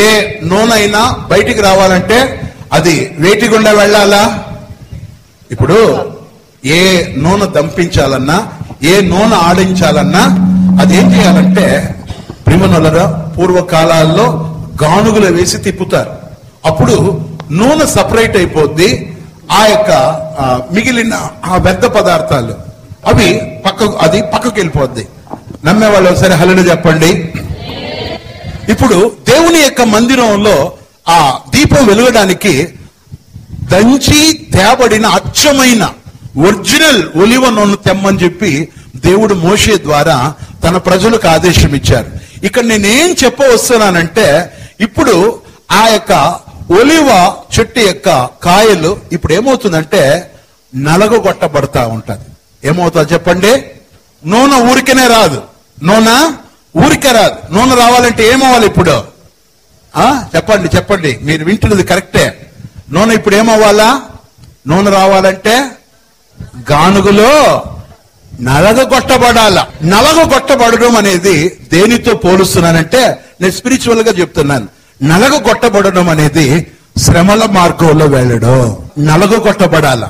ఏ నూనె అయినా బయటికి రావాలంటే అది వేటి గుండా వెళ్ళాలా? ఇప్పుడు ఏ నూనె దంపించాలన్నా ఏ నూనె ఆడించాలన్నా అది ఏం చేయాలంటే ప్రిమనులరా పూర్వకాలాల్లో గానుగులు వేసి తిప్పుతారు. అప్పుడు నూనె సపరేట్ అయిపోద్ది ఆ యొక్క మిగిలిన ఆ వ్యర్థ పదార్థాలు. అవి పక్కకు అది పక్కకు వెళ్ళిపోద్ది. నమ్మే వాళ్ళు ఒకసారి హలను చెప్పండి. ఇప్పుడు దేవుని యొక్క మందిరంలో ఆ దీపం వెలగడానికి దంచి తేబడిన అచ్చమైన ఒరిజినల్ ఒలివ నూనె తెమ్మని చెప్పి దేవుడు మోషే ద్వారా తన ప్రజలకు ఆదేశం ఇచ్చారు ఇక్కడ నేనేం చెప్పవస్తున్నానంటే ఇప్పుడు ఆ యొక్క ఒలివ చెట్టు యొక్క కాయలు ఇప్పుడు ఏమవుతుందంటే నలగొట్టబడతా ఉంటది. ఏమవుతుంది చెప్పండి? నూనె ఊరికనే రాదు. నూనె ఊరికే రాదు. నూనె రావాలంటే ఏమవ్వాలి ఇప్పుడు? ఆ? చెప్పండి చెప్పండి. మీరు వింటున్నది కరెక్టే. నూనె ఇప్పుడు ఏమవ్వాలా? నూనె రావాలంటే గానుగులో నలగ కొట్టబడడం అనేది దేనితో పోలుస్తున్నానంటే నేను స్పిరిచువల్గా చెప్తున్నాను. నలగ కొట్టబడడం అనేది శ్రమల మార్గంలో వెళ్ళడం. నలగ కొట్టబడాల.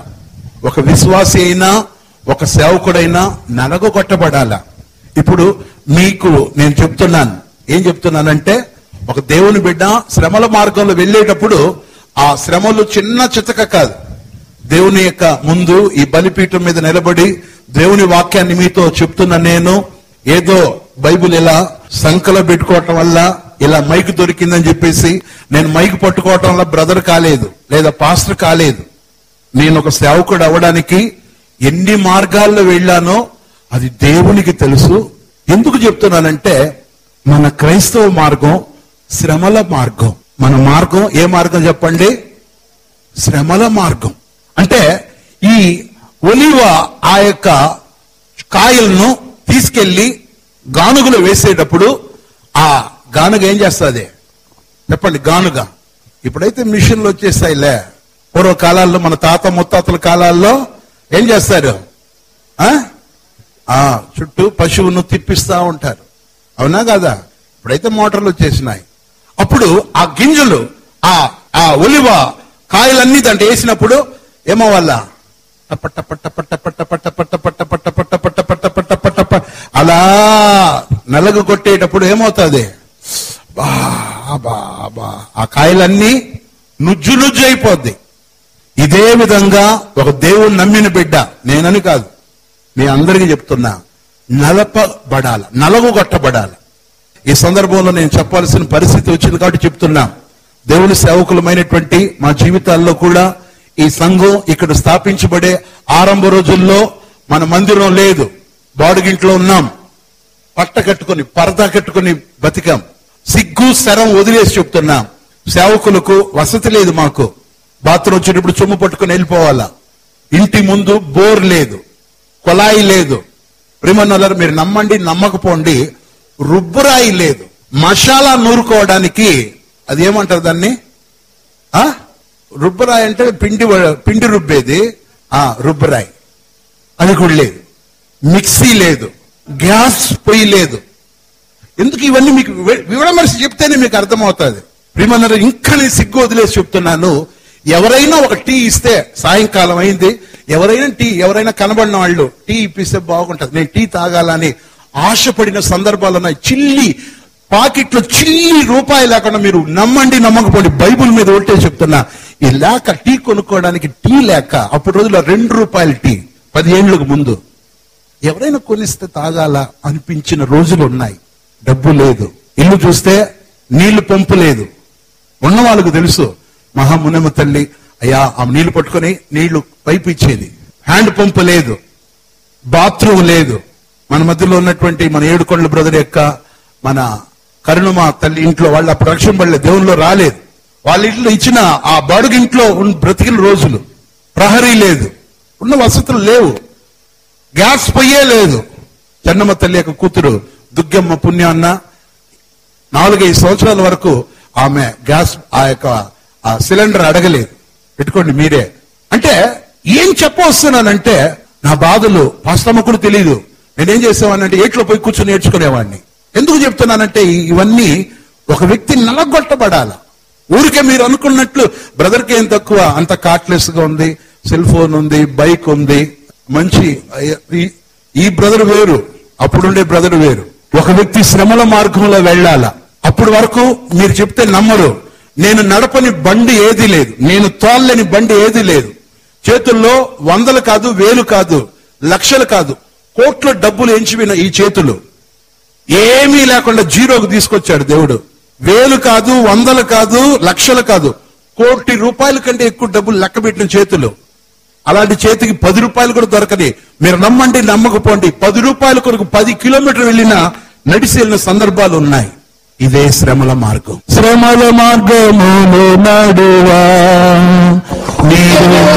ఒక విశ్వాసి అయినా ఒక సేవకుడైనా నలగ కొట్టబడాల. ఇప్పుడు మీకు నేను చెప్తున్నాను. ఏం చెప్తున్నానంటే ఒక దేవుని బిడ్డ శ్రమల మార్గంలో వెళ్ళేటప్పుడు ఆ శ్రమలు చిన్న చితక కాదు. దేవుని యొక్క ముందు ఈ బలిపీఠం మీద నిలబడి దేవుని వాక్యాన్ని మీతో చెప్తున్న నేను ఏదో బైబిల్ ఇలా సంకలో పెట్టుకోవటం వల్ల ఇలా మైక్ దొరికిందని చెప్పేసి నేను మైక్ పట్టుకోవటం వల్ల బ్రదర్ కాలేదు లేదా పాస్టర్ కాలేదు. నేను ఒక సేవకుడు అవ్వడానికి ఎన్ని మార్గాల్లో వెళ్ళానో అది దేవునికి తెలుసు. ఎందుకు చెప్తున్నానంటే మన క్రైస్తవ మార్గం శ్రమల మార్గం. మన మార్గం ఏ మార్గం చెప్పండి? శ్రమల మార్గం. అంటే ఈ ఒలివ ఆ యొక్క కాయలను తీసుకెళ్ళి గానుగలో వేసేటప్పుడు ఆ గానుగ ఏం చేస్తుంది? చెప్పండి గానుగ. ఇప్పుడైతే మిషన్లు వచ్చేస్తాయిలే. పూర్వ కాలాల్లో మన తాత ముత్తాతల కాలాల్లో ఏం చేస్తారు? ఆ? చుట్టూ పశువును తిప్పిస్తూ ఉంటారు. అవునా కదా? ఇప్పుడైతే మోటార్లు వచ్చేసినాయి. అప్పుడు ఆ గింజలు ఆ ఆ ఒలివ కాయలన్నీ దాంట్లో వేసినప్పుడు ఏమో వల్ల పట్ట పట్ట పట్ట పట్ట పట్ట పట్ట పట్ట పట్ట పట్ట పట్ట పట్ట పట్ట పట్ట పట్ట అలా నలగ కొట్టేటప్పుడు ఏమవుతుంది? బా బా బా. ఆ కాయలన్నీ నుజ్జు నుజ్జు అయిపోద్ది. ఇదే విధంగా ఒక దేవుడు నమ్మిన బిడ్డ నేనని కాదు మీ అందరికీ చెప్తున్నా నలపబడాల నలగు కొట్టబడాలి ఈ సందర్భంలో నేను చెప్పాల్సిన పరిస్థితి వచ్చింది కాబట్టి చెప్తున్నా. దేవుని సేవకులమైనటువంటి మా జీవితాల్లో కూడా ఈ సంఘం ఇక్కడ స్థాపించబడే ఆరంభ రోజుల్లో మన మందిరం లేదు. బాడుగింట్లో ఉన్నాం. పట్ట కట్టుకుని పరదా కట్టుకుని బతికాం. సిగ్గు శరం వదిలేసి చెప్తున్నాం. సేవకులకు వసతి లేదు మాకు. బాత్రూమ్ వచ్చేటప్పుడు చొమ్ము పట్టుకొని వెళ్ళిపోవాలా? ఇంటి ముందు బోర్ లేదు. కొలాయి లేదు. ప్రిమన్నలర్ మీరు నమ్మండి నమ్మకపోండి రుబ్బురాయి లేదు. మసాలా నూరుకోవడానికి అది ఏమంటారు దాన్ని? ఆ? రుబ్బరాయి అంటే పిండి పిండి రుబ్బేది. ఆ రుబ్బరాయి. అది కూడా లేదు. మిక్సీ లేదు. గ్యాస్ పొయ్యి లేదు. ఎందుకు ఇవన్నీ మీకు వివరమర్శి చెప్తేనే మీకు అర్థమవుతుంది. ప్రిమన్నారు ఇంకా నేను సిగ్గు వదిలేసి చెప్తున్నాను. ఎవరైనా ఒక టీ ఇస్తే సాయంకాలం అయింది. ఎవరైనా టీ ఎవరైనా కనబడిన వాళ్ళు టీ ఇప్పిస్తే బాగుంటుంది. నేను టీ తాగాలని ఆశపడిన సందర్భాలు ఉన్నాయి చిల్లి పాకెట్లో చిల్లి రూపాయి లేకుండా మీరు నమ్మండి నమ్మకపోండి బైబుల్ మీద ఒకటే చెప్తున్నా. ఈ లేక టీ కొనుక్కోవడానికి టీ లేక అప్పుడు రోజుల్లో రెండు రూపాయల టీ పదిహేండ్లకు ముందు. ఎవరైనా కొనిస్తే తాగాల అనిపించిన రోజులు ఉన్నాయి. డబ్బు లేదు. ఇల్లు చూస్తే నీళ్ళు పంపు లేదు. ఉన్న వాళ్ళకు తెలుసు మహామునమ్మ తల్లి అయ్యా ఆ నీళ్ళు పట్టుకొని నీళ్ళు పైపు ఇచ్చేది. హ్యాండ్ పంపు లేదు. బాత్రూమ్ లేదు. మన మధ్యలో ఉన్నటువంటి మన ఏడుకొండల బ్రదర్ యొక్క మన కరుణమ తల్లి ఇంట్లో వాళ్ళు అప్పుడు రక్షణ పడలేదు దేవునిలో రాలేదు. వాళ్ళ ఇంట్లో ఇచ్చిన ఆ బాడుగింట్లో ఉన్న బ్రతికిన రోజులు ప్రహరీ లేదు. ఉన్న వసతులు లేవు. గ్యాస్ పొయ్యే లేదు. చెన్నమ్మ తల్లి యొక్క కూతురు దుగ్గమ్మ పుణ్యాన్న నాలుగైదు సంవత్సరాల వరకు ఆమె గ్యాస్ ఆ యొక్క ఆ సిలిండర్ అడగలేదు. పెట్టుకోండి మీరే. అంటే ఏం చెప్పొస్తున్నానంటే నా బాధలు పాస్తమ్మ కూడా తెలియదు నేనేం చేసేవాడినంటే ఏట్లో పోయి కూర్చొని నేర్చుకునేవాడిని. ఎందుకు చెప్తున్నానంటే ఇవన్నీ ఒక వ్యక్తి నలగొట్టబడాల. ఊరికే మీరు అనుకున్నట్లు బ్రదర్కి ఏం తక్కువ? అంత కార్ట్లెస్గా ఉంది సెల్ ఫోన్ ఉంది బైక్ ఉంది. మంచి ఈ- బ్రదర్ వేరు అప్పుడుండే బ్రదర్ వేరు. ఒక వ్యక్తి శ్రమల మార్గంలో వెళ్ళాల. అప్పుడు వరకు మీరు చెప్తే నమ్మరు. నేను నడపని బండి ఏది లేదు. నేను తోల్లేని బండి ఏది లేదు. చేతుల్లో వందలు కాదు వేలు కాదు లక్షలు కాదు కోట్ల డబ్బులు ఎంచిపోయిన ఈ చేతులు. ఏమీ లేకుండా జీరోకు తీసుకొచ్చాడు దేవుడు. వేలు కాదు వందలు కాదు లక్షలు కాదు. కోటి రూపాయల కంటే ఎక్కువ డబ్బులు లెక్క పెట్టిన చేతులు. అలాంటి చేతికి పది రూపాయలు కూడా దొరకది మీరు నమ్మండి నమ్మకపోండి. పది రూపాయల కొరకు పది కిలోమీటర్ వెళ్ళినా నడిచి వెళ్ళిన సందర్భాలు ఉన్నాయి. ఇదే శ్రమల మార్గం. శ్రమల మార్గములు నడువా? నీరు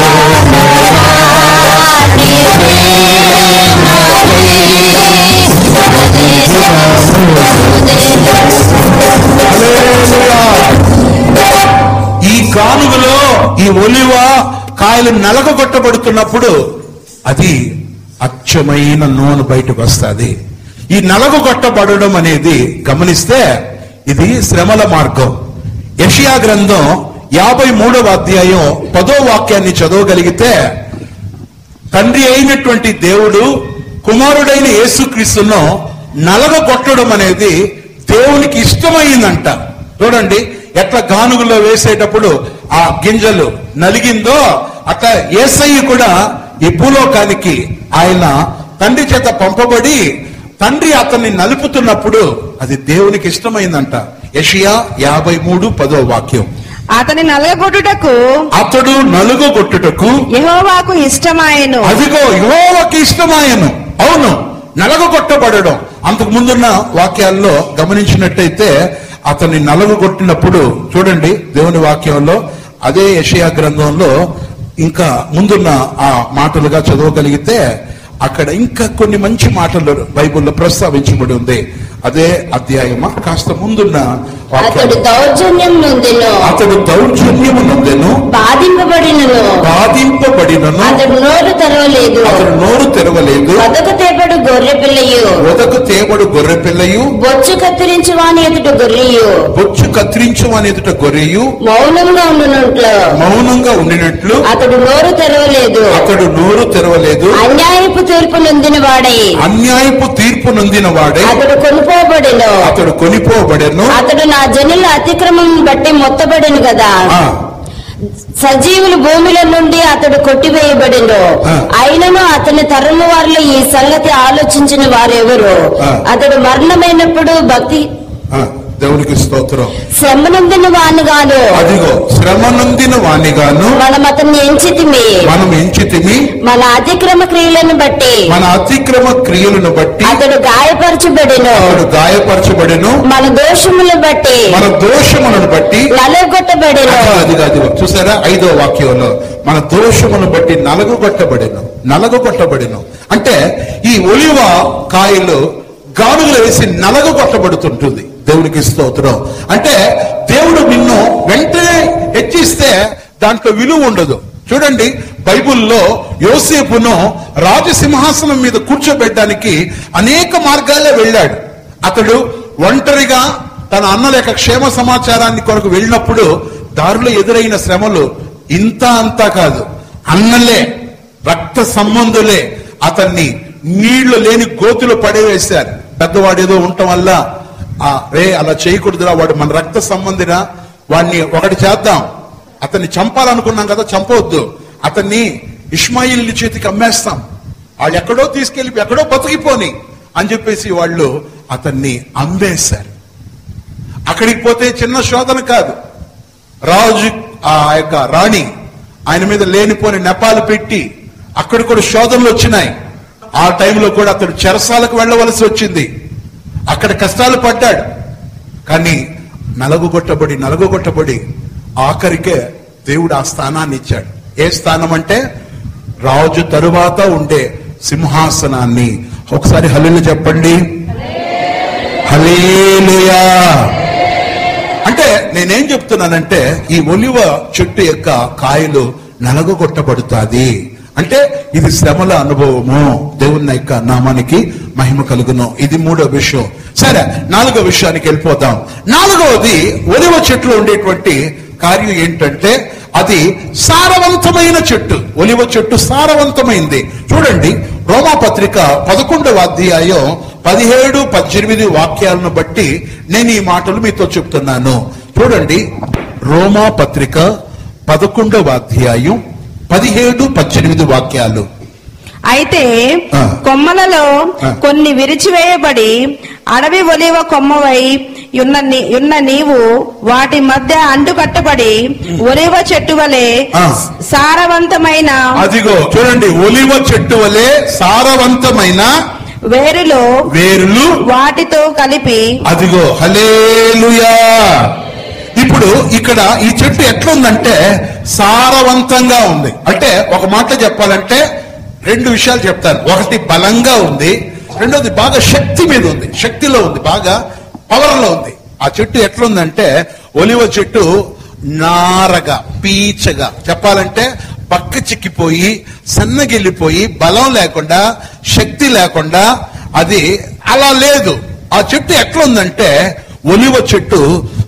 ఈ కానుగలో ఈ ఒలివ కాయలు నలగొట్టబడుతున్నప్పుడు అది అచ్చమైన నూనె బయటకు వస్తుంది. ఈ నలగొట్టబడడం అనేది గమనిస్తే ఇది శ్రమల మార్గం. యషియా గ్రంథం యాభై మూడవ అధ్యాయం పదో వాక్యాన్ని చదవగలిగితే తండ్రి అయినటువంటి దేవుడు కుమారుడైన యేసుక్రీస్తును నలగ కొట్టడం అనేది దేవునికి ఇష్టమైందంట. చూడండి ఎట్లా గానుగులో వేసేటప్పుడు ఆ గింజలు నలిగిందో అట్లా ఏసయ్య కూడా ఈ భూలోకానికి ఆయన తండ్రి చేత పంపబడి తండ్రి అతన్ని నలుపుతున్నప్పుడు అది దేవునికి ఇష్టమైందంట. యషియా యాభై మూడు పదో వాక్యం. అతని నలగొట్టుటకు అతడు నలుగు కొట్టుటకు యెహోవాకు ఇష్టమాయను. అదిగో యువకి ఇష్టమాయను. అవును నలగ కొట్టబడడం అంతకు ముందున్న వాక్యాల్లో గమనించినట్టయితే అతన్ని నలగ కొట్టినప్పుడు చూడండి దేవుని వాక్యంలో అదే యషయా గ్రంథంలో ఇంకా ముందున్న ఆ మాటలుగా చదవగలిగితే అక్కడ ఇంకా కొన్ని మంచి మాటలు బైబిల్లో ప్రస్తావించబడి ఉంది. అదే అధ్యాయమా? కాస్త ముందున్న అతడు దౌర్జన్యం నొందెను. అతడు దౌర్జన్యము నొందెను. బాధింపబడినను. బాధింపబడినను. అతడు నోరు తెరవలేదు. అతడు నోరు తెరవలేదు. బతుకు తేపడు గొర్రె పిల్లయు. ఉదకు తేబడు గొర్రె పిల్లయు. బొచ్చు కత్తిరించి వాని ఎదుట గొర్రెయు. బొచ్చు కత్తిరించు ఎదుట గొర్రెయు. మౌనంగా ఉండునట్లు. మౌనంగా ఉండినట్లు. అతడు నోరు తెరవలేదు. అతడు నోరు తెరవలేదు. అన్యాయపు తీర్పు నొందిన వాడై అన్యాయపు తీర్పు నొందిన వాడే అతడు కొనుకోబడెను అతడు కొనిపోబడెను. అతడు నా జనుల అతిక్రమం బట్టి మొత్తబడెను కదా. సజీవులు భూమిల నుండి అతడు కొట్టివేయబడెను. అయినను అతని తరము వారిలో ఈ సంగతి ఆలోచించిన వారెవరు. అతడు మరణమైనప్పుడు భక్తి దేవునికి స్తోత్రం. శ్రమనందిన వానుగాను అదిగో శ్రమ నొందిన వాణిగాను మనం అతన్ని ఎంచితిమి. మనం ఎంచితిమి మన అతిక్రమ క్రియలను బట్టి. మన అతిక్రమ క్రియలను బట్టి అతడు గాయపరచబడెను. అతడు గాయపరచబడెను. మన దోషములను బట్టి. మన దోషములను బట్టి నలగొట్టబడెను. అది కాదు చూసారా? ఐదో వాక్యంలో మన దోషమును బట్టి నలగొట్టబడిను. నలగొట్టబడిను. అంటే ఈ ఒలివ కాయలు గానుగులు వేసి నలగొట్టబడుతుంటుంది. దేవునికి స్తోత్రం. అంటే దేవుడు నిన్ను వెంటనే హెచ్చిస్తే దాంట్లో విలువ ఉండదు. చూడండి బైబిల్లో యోసేపును రాజసింహాసనం మీద కూర్చోబెట్టడానికి అనేక మార్గాలే వెళ్ళాడు. అతడు ఒంటరిగా తన అన్న లేక క్షేమ సమాచారాన్ని కొరకు వెళ్ళినప్పుడు దారిలో ఎదురైన శ్రమలు ఇంత అంతా కాదు. అన్నలే రక్త సంబంధులే అతన్ని నీళ్ళు లేని గోతులు పడేవేశారు. పెద్దవాడు ఏదో ఉండటం వల్ల ఆ రే అలా చేయకూడదురా వాడు మన రక్త సంబంధిన వాడిని ఒకటి చేద్దాం. అతన్ని చంపాలనుకున్నాం కదా చంపవద్దు అతన్ని ఇస్మాయిల్ చేతికి అమ్మేస్తాం. వాళ్ళు ఎక్కడో తీసుకెళ్ళి ఎక్కడో బతికిపోని అని చెప్పేసి వాళ్ళు అతన్ని అమ్మేశారు. అక్కడికి పోతే చిన్న శోధన కాదు. రాజు ఆ యొక్క రాణి ఆయన మీద లేనిపోని నెపాలు పెట్టి అక్కడ కూడా శోధనలు వచ్చినాయి. ఆ టైంలో కూడా అతడు చెరసాలకు వెళ్ళవలసి వచ్చింది. అక్కడ కష్టాలు పడ్డాడు. కానీ నలగొట్టబడి నలగొట్టబడి ఆఖరికే దేవుడు ఆ స్థానాన్ని ఇచ్చాడు. ఏ స్థానం అంటే రాజు తరువాత ఉండే సింహాసనాన్ని. ఒకసారి హల్లులు చెప్పండి. హలేలుయా అంటే నేనేం చెప్తున్నానంటే ఈ ఒలివ చెట్టు యొక్క కాయలు నలగొట్టబడుతుంది అంటే ఇది శ్రమల అనుభవము. దేవుని యొక్క నామానికి మహిమ కలుగును. ఇది మూడో విషయం. సరే నాలుగో విషయానికి వెళ్ళిపోతాం నాలుగవది ఒలివ చెట్లు ఉండేటువంటి కార్యం ఏంటంటే అది సారవంతమైన చెట్టు. ఒలివ చెట్టు సారవంతమైంది. చూడండి రోమాపత్రిక పదకొండవ అధ్యాయం పదిహేడు పద్దెనిమిది వాక్యాలను బట్టి నేను ఈ మాటలు మీతో చెప్తున్నాను. చూడండి రోమా పత్రిక పదకొండవ అధ్యాయం పదిహేడు పద్దెనిమిది వాక్యాలు అయితే. కొమ్మలలో. కొన్ని విరిచివేయబడి అడవి ఒలివ కొమ్మవై ఉన్న నీవు వాటి మధ్య అంటుకట్టబడి ఒలివ చెట్టు వలె. సారవంతమైన అదిగో చూడండి ఒలివ చెట్టు వలె సారవంతమైన వేరులో వేర్లు వాటితో కలిపి అదిగో హలేలుయా ఇప్పుడు ఇక్కడ ఈ చెట్టు ఎట్లుందంటే సారవంతంగా ఉంది. అంటే ఒక మాట చెప్పాలంటే రెండు విషయాలు చెప్తాను. ఒకటి బలంగా ఉంది రెండోది బాగా శక్తి మీద ఉంది శక్తిలో ఉంది బాగా పవర్లో ఉంది. ఆ చెట్టు ఎట్లుందంటే ఒలివ చెట్టు నారగా పీచగా చెప్పాలంటే పక్క చిక్కిపోయి సన్నగిల్లిపోయి బలం లేకుండా శక్తి లేకుండా అది అలా లేదు. ఆ చెట్టు ఎట్లుందంటే ఒలివ చెట్టు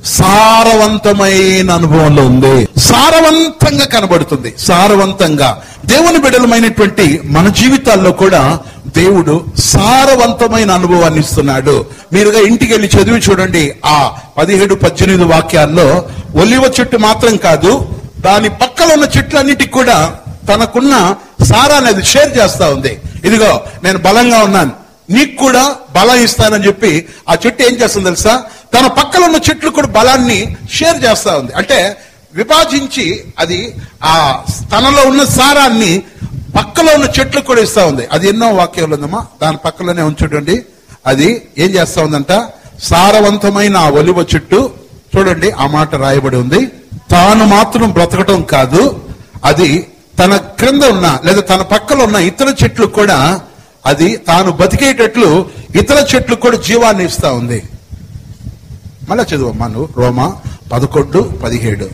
సారవంతమైన అనుభవంలో ఉంది. సారవంతంగా కనబడుతుంది. సారవంతంగా. దేవుని బిడలమైనటువంటి మన జీవితాల్లో కూడా దేవుడు సారవంతమైన అనుభవాన్ని ఇస్తున్నాడు. మీరుగా ఇంటికి వెళ్ళి చదివి చూడండి. ఆ పదిహేడు పద్దెనిమిది వాక్యాల్లో ఒలివ చెట్టు మాత్రం కాదు దాని పక్కన ఉన్న చెట్లన్నిటికి కూడా తనకున్న సారాన్ని అది షేర్ చేస్తా ఉంది. ఇదిగో నేను బలంగా ఉన్నాను. నీకు కూడా బలం ఇస్తానని చెప్పి ఆ చెట్టు ఏం చేస్తుంది తెలుసా? తన పక్కన ఉన్న చెట్లు కూడా బలాన్ని షేర్ చేస్తా ఉంది. అంటే విభజించి అది ఆ తనలో ఉన్న సారాన్ని పక్కలో ఉన్న చెట్లు కూడా ఇస్తా ఉంది. అది ఎన్నో వాక్యాలు ఉందమ్మా. దాని పక్కలోనే ఉంచుడండి అది ఏం చేస్తా ఉందంట? సారవంతమైన ఆ ఒలివ చెట్టు చూడండి ఆ మాట రాయబడి ఉంది. తాను మాత్రం బ్రతకటం కాదు. అది తన క్రింద ఉన్న లేదా తన పక్కలో ఉన్న ఇతర చెట్లు కూడా అది తాను బతికేటట్లు ఇతర చెట్లు కూడా జీవాన్ని ఇస్తా ఉంది. మళ్ళా చదువు అమ్మా నువ్వు రోమా పదకొండు పదిహేడు.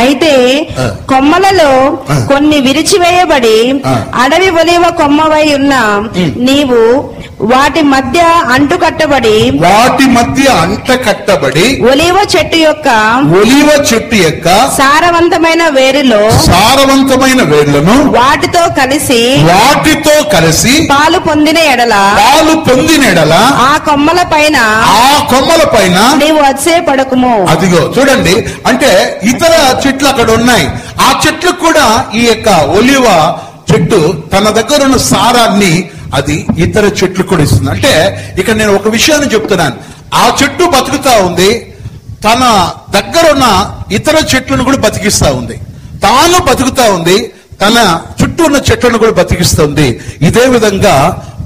అయితే. కొమ్మలలో. కొన్ని విరిచివేయబడి. అడవి ఒలివ కొమ్మవై ఉన్న నీవు వాటి మధ్య అంటు కట్టబడి వాటి మధ్య అంట కట్టబడి ఒలివ చెట్టు యొక్క ఒలివ చెట్టు యొక్క సారవంతమైన వేరులో సారవంతమైన వేళ్ళను వాటితో కలిసి వాటితో కలిసి పాలు పొందిన ఎడల పాలు పొందినెడల ఆ కొమ్మల పైన ఆ కొమ్మల పైన నీవు వచ్చే పడకుము అదిగో చూడండి అంటే ఇతర చెట్లు అక్కడ ఉన్నాయి. ఆ చెట్లు కూడా ఈ యొక్క ఒలివ చెట్టు తన దగ్గర ఉన్న సారాన్ని అది ఇతర చెట్లు కూడా ఇస్తుంది. అంటే ఇక్కడ నేను ఒక విషయాన్ని చెప్తున్నాను. ఆ చెట్టు బతుకుతా ఉంది. తన దగ్గర ఉన్న ఇతర చెట్లను కూడా బతికిస్తా ఉంది. తాను బతుకుతా ఉంది. తన చుట్టూ ఉన్న చెట్లను కూడా బతికిస్తుంది ఇదే విధంగా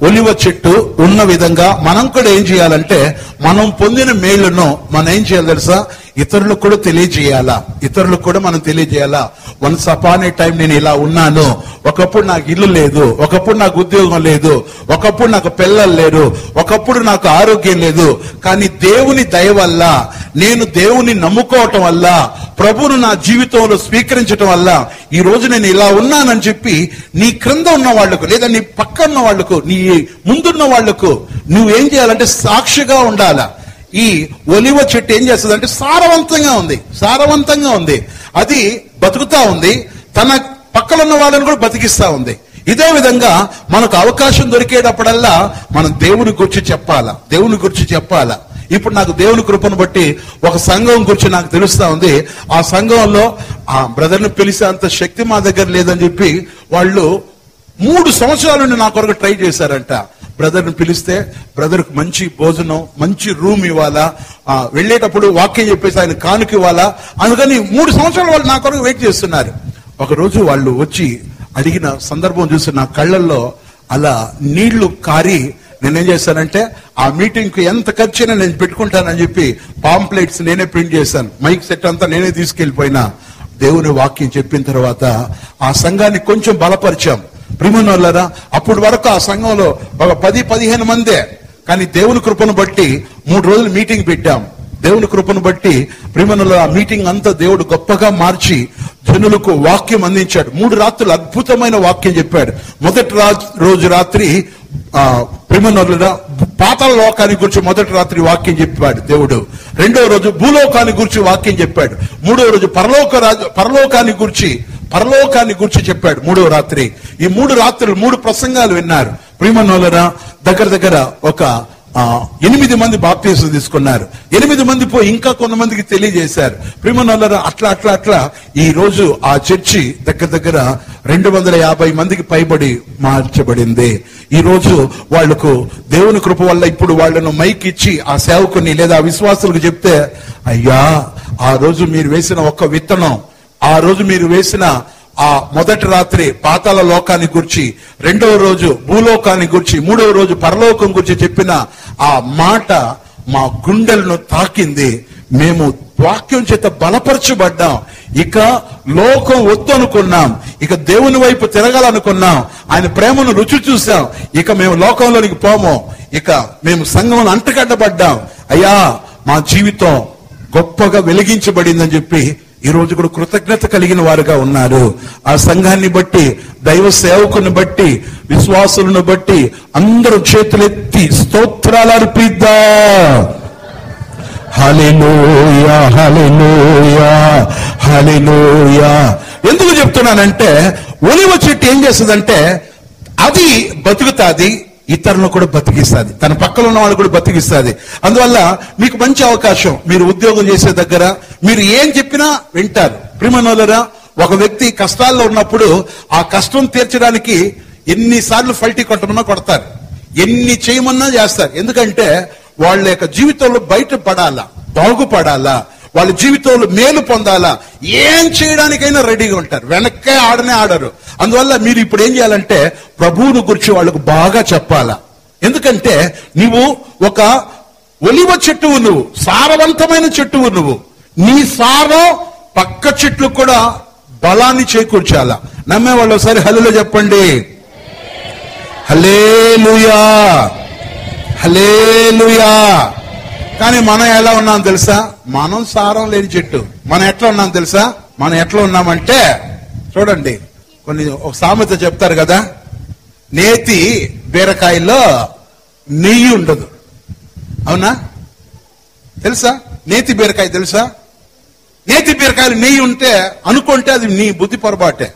ఒలివ చెట్టు ఉన్న విధంగా మనం కూడా ఏం చేయాలంటే మనం పొందిన మేళ్ళను మనం ఏం చేయాలి తెలుసా? ఇతరులకు కూడా తెలియజేయాలా? ఇతరులకు కూడా మనం తెలియజేయాలా? వన్స్ అపాన్ ఏ టైం నేను ఇలా ఉన్నాను. ఒకప్పుడు నాకు ఇల్లు లేదు. ఒకప్పుడు నాకు ఉద్యోగం లేదు. ఒకప్పుడు నాకు పిల్లలు లేరు. ఒకప్పుడు నాకు ఆరోగ్యం లేదు. కానీ దేవుని దయ వల్ల నేను దేవుని నమ్ముకోవటం వల్ల ప్రభును నా జీవితంలో స్వీకరించటం వల్ల ఈ రోజు నేను ఇలా ఉన్నానని చెప్పి నీ క్రింద ఉన్న వాళ్ళకు లేదా నీ పక్క ఉన్న వాళ్ళకు నీ ముందున్న వాళ్ళకు నువ్వేం చేయాలంటే సాక్షిగా ఉండాలా? ఈ ఒలివ చెట్టు ఏం చేస్తుంది అంటే సారవంతంగా ఉంది. సారవంతంగా ఉంది. అది బతుకుతా ఉంది. తన పక్కన ఉన్న వాళ్ళని కూడా బతికిస్తా ఉంది. ఇదే విధంగా మనకు అవకాశం దొరికేటప్పుడల్లా మనం దేవుని గురించి చెప్పాలా? దేవుని గురించి చెప్పాలా? ఇప్పుడు నాకు దేవుని కృపను బట్టి ఒక సంఘం గురించి నాకు తెలుస్తా ఉంది. ఆ సంఘంలో ఆ బ్రదర్ని పిలిచే అంత శక్తి మా దగ్గర లేదని చెప్పి వాళ్ళు మూడు సంవత్సరాల నుండి నా కొరకు ట్రై చేశారంట. బ్రదర్ని పిలిస్తే బ్రదర్కు మంచి భోజనం మంచి రూమ్ ఇవ్వాలా? ఆ, వెళ్ళేటప్పుడు వాక్యం చెప్పేసి ఆయన కానుక ఇవ్వాలా? అందుకని మూడు సంవత్సరాలు వాళ్ళు నా కొరకు వెయిట్ చేస్తున్నారు. ఒకరోజు వాళ్ళు వచ్చి అడిగిన సందర్భం చూసి నా కళ్ళల్లో అలా నీళ్ళు కారి నేనేం చేశానంటే ఆ మీటింగ్కి ఎంత ఖర్చైనా నేను పెట్టుకుంటానని చెప్పి పాంప్లెట్స్ నేనే ప్రింట్ చేశాను. మైక్ సెట్ అంతా నేనే తీసుకెళ్ళిపోయినా దేవుని వాక్యం చెప్పిన తర్వాత ఆ సంఘాన్ని కొంచెం బలపరిచాం. ప్రిమనోళ్ళరా అప్పటి వరకు ఆ సంఘంలో ఒక పది పదిహేను మందే. కానీ దేవుని కృపను బట్టి మూడు రోజులు మీటింగ్ పెట్టాం. దేవుని కృపను బట్టి ప్రిమనుల ఆ మీటింగ్ అంతా దేవుడు గొప్పగా మార్చి జనులకు వాక్యం అందించాడు. మూడు రాత్రులు అద్భుతమైన వాక్యం చెప్పాడు. మొదటి రా- రోజు రాత్రి ఆ ప్రిమనుల పాతాల లోకాన్ని గురించి మొదటి రాత్రి వాక్యం చెప్పాడు దేవుడు. రెండవ రోజు భూలోకాన్ని గురించి వాక్యం చెప్పాడు. మూడో రోజు పరలోక రాజు పరలోకాన్ని గురించి పరలోకాన్ని గురించి చెప్పాడు మూడవ రాత్రి. ఈ మూడు రాత్రులు మూడు ప్రసంగాలు విన్నారు. ప్రియమనోలరా దగ్గర దగ్గర ఒక ఆ, ఎనిమిది మంది బాప్తీసం తీసుకున్నారు. ఎనిమిది మంది పోయి ఇంకా కొంతమందికి తెలియజేశారు. ప్రియమనోలరా అట్లా అట్లా అట్లా ఈ రోజు ఆ చర్చి దగ్గర దగ్గర రెండు వందల యాభై మందికి పైబడి మార్చబడింది. ఈ రోజు వాళ్ళకు దేవుని కృప వల్ల ఇప్పుడు వాళ్ళను మైక్ ఇచ్చి ఆ సేవకుని లేదా ఆ విశ్వాసులకు చెప్తే అయ్యా ఆ రోజు మీరు వేసిన ఒక్క విత్తనం ఆ రోజు మీరు వేసిన ఆ మొదటి రాత్రి పాతాల లోకాన్ని గురించి రెండవ రోజు భూలోకాన్ని గురించి మూడవ రోజు పరలోకం గురించి చెప్పిన ఆ మాట మా గుండెలను తాకింది. మేము వాక్యం చేత బలపరచబడ్డాం. ఇక లోకం వద్దు అనుకున్నాం ఇక దేవుని వైపు తిరగాలనుకున్నాం. ఆయన ప్రేమను రుచి చూసాం ఇక మేము లోకంలోనికి పోము. ఇక మేము సంఘంలో అంటగడ్డబడ్డాం అయ్యా మా జీవితం గొప్పగా వెలిగించబడిందని చెప్పి ఈ రోజు కూడా కృతజ్ఞత కలిగిన వారుగా ఉన్నారు. ఆ సంఘాన్ని బట్టి దైవ సేవకుని బట్టి విశ్వాసులను బట్టి అందరూ చేతులెత్తి స్తోత్రాలు అర్పిద్దా. హలెలూయా హలెలూయా హలెలూయా ఎందుకు చెప్తున్నానంటే ఒలివ చెట్టు ఏం చేస్తుందంటే అది బతుకుతాది ఇతరులను కూడా బతికిస్తుంది. తన పక్కన ఉన్న వాళ్ళు కూడా బతికిస్తుంది. అందువల్ల మీకు మంచి అవకాశం. మీరు ఉద్యోగం చేసే దగ్గర మీరు ఏం చెప్పినా వింటారు. ప్రిమనోలరా ఒక వ్యక్తి కష్టాల్లో ఉన్నప్పుడు ఆ కష్టం తీర్చడానికి ఎన్నిసార్లు ఫల్టీ కొట్టమన్నా కొడతారు. ఎన్ని చేయమన్నా చేస్తారు. ఎందుకంటే వాళ్ళ యొక్క జీవితంలో బయట పడాలా బాగుపడాలా వాళ్ళ జీవితంలో మేలు పొందాలా ఏం చేయడానికైనా రెడీగా ఉంటారు. వెనక్కే ఆడనే ఆడరు. అందువల్ల మీరు ఇప్పుడు ఏం చేయాలంటే ప్రభువును గురించి వాళ్ళకు బాగా చెప్పాలా. ఎందుకంటే నువ్వు ఒక ఒలివ చెట్టువు నువ్వు సారవంతమైన చెట్టువు నువ్వు నీ సారం పక్క చెట్లు కూడా బలాన్ని చేకూర్చాలా. నమ్మే వాళ్ళు ఒకసారి హల్లులో చెప్పండి. హలేలుయా హలేలుయా కానీ మనం ఎలా ఉన్నాం తెలుసా? మనం సారం లేని చెట్టు. మనం ఎట్లా ఉన్నాం తెలుసా? మనం ఎట్లా ఉన్నామంటే చూడండి. కొన్ని ఒక సామెత చెప్తారు కదా నేతి బీరకాయలో నెయ్యి ఉండదు. అవునా? తెలుసా? నేతి బీరకాయ తెలుసా? నేతి బీరకాయలు నెయ్యి ఉంటే అనుకుంటే అది నీ బుద్ధి పొరపాటే.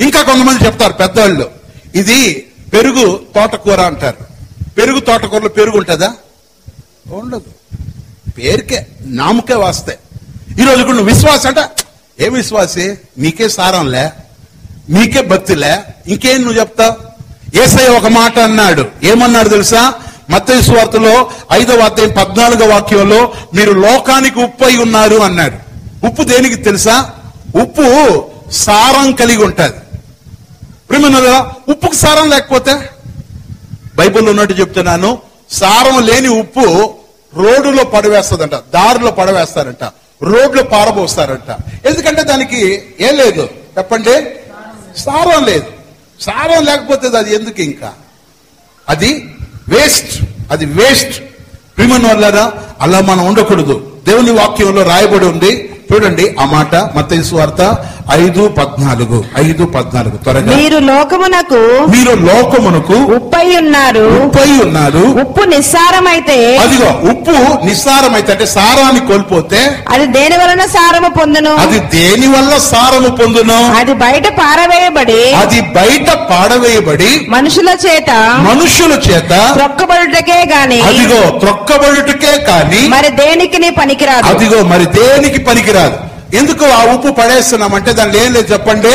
ఇంకా కొంతమంది చెప్తారు పెద్దవాళ్ళు ఇది పెరుగు తోటకూర అంటారు. పెరుగు తోటకూరలో పెరుగు ఉంటుందా? ఉండదు. పేరుకే నామకే వాస్తే. ఈరోజు కూడా నువ్వు విశ్వాసం అంటే ఏ విశ్వాసి? నీకే సారంలే. నీకే భక్తిలే? ఇంకేం నువ్వు చెప్తావు? ఏసై ఒక మాట అన్నాడు. ఏమన్నాడు తెలుసా? మత్తయి సువార్తలో ఐదవ అధ్యాయం పద్నాలుగో వాక్యంలో మీరు లోకానికి ఉప్పు అయి ఉన్నారు అన్నాడు. ఉప్పు దేనికి తెలుసా? ఉప్పు సారం కలిగి ఉంటుంది. ప్రేమన్నదా ఉప్పుకు సారం లేకపోతే? బైబిల్లో ఉన్నట్టు చెప్తున్నాను సారం లేని ఉప్పు రోడ్డులో పడవేస్తుందంట దారిలో పడవేస్తారంట రోడ్లో పారబోస్తారంట. ఎందుకంటే దానికి ఏం లేదు? చెప్పండి. సారం లేదు. సారం లేకపోతే అది ఎందుకు ఇంకా? అది వేస్ట్ అది వేస్ట్ ప్రిమన్ వల్లరా అలా మనం ఉండకూడదు. దేవుని వాక్యంలో రాయబడి ఉంది చూడండి ఆ మాట మత్తయి వార్త ఐదు పద్నాలుగు ఐదు పద్నాలుగు త్వరగా. మీరు లోకమునకు మీరు లోకమునకు ఉప్పై ఉన్నారు. ఉప్పై ఉన్నారు. ఉప్పు నిస్సారమైతే అదిగో ఉప్పు నిస్సారమైతే అంటే సారాన్ని కోల్పోతే అది దేని వలన సారము పొందును? అది దేని వల్ల సారము పొందును? అది బయట పారవేయబడి అది బయట పాడవేయబడి మనుషుల చేత మనుషుల చేత త్రొక్కబడుటకే గాని అదిగో త్రొక్కబడుటకే కాని మరి దేనికి పనికిరాదు? అదిగో మరి దేనికి పనికిరాదు ఎందుకు ఆ ఉప్పు పడేస్తున్నామంటే దానిలో ఏం లేదు చెప్పండి?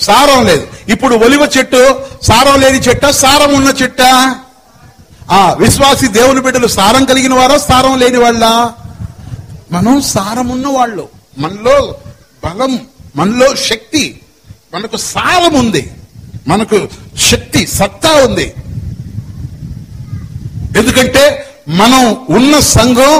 సారం లేదు. ఇప్పుడు ఒలివ చెట్టు సారం లేని చెట్ట సారం ఉన్న చెట్ట. ఆ విశ్వాసి దేవుని బిడ్డలు సారం కలిగిన వారా సారం లేని వాళ్ళ? మనం సారం ఉన్న వాళ్ళు. మనలో బలం మనలో శక్తి మనకు సారం ఉంది. మనకు శక్తి సత్తా ఉంది. ఎందుకంటే మనం ఉన్న సంఘం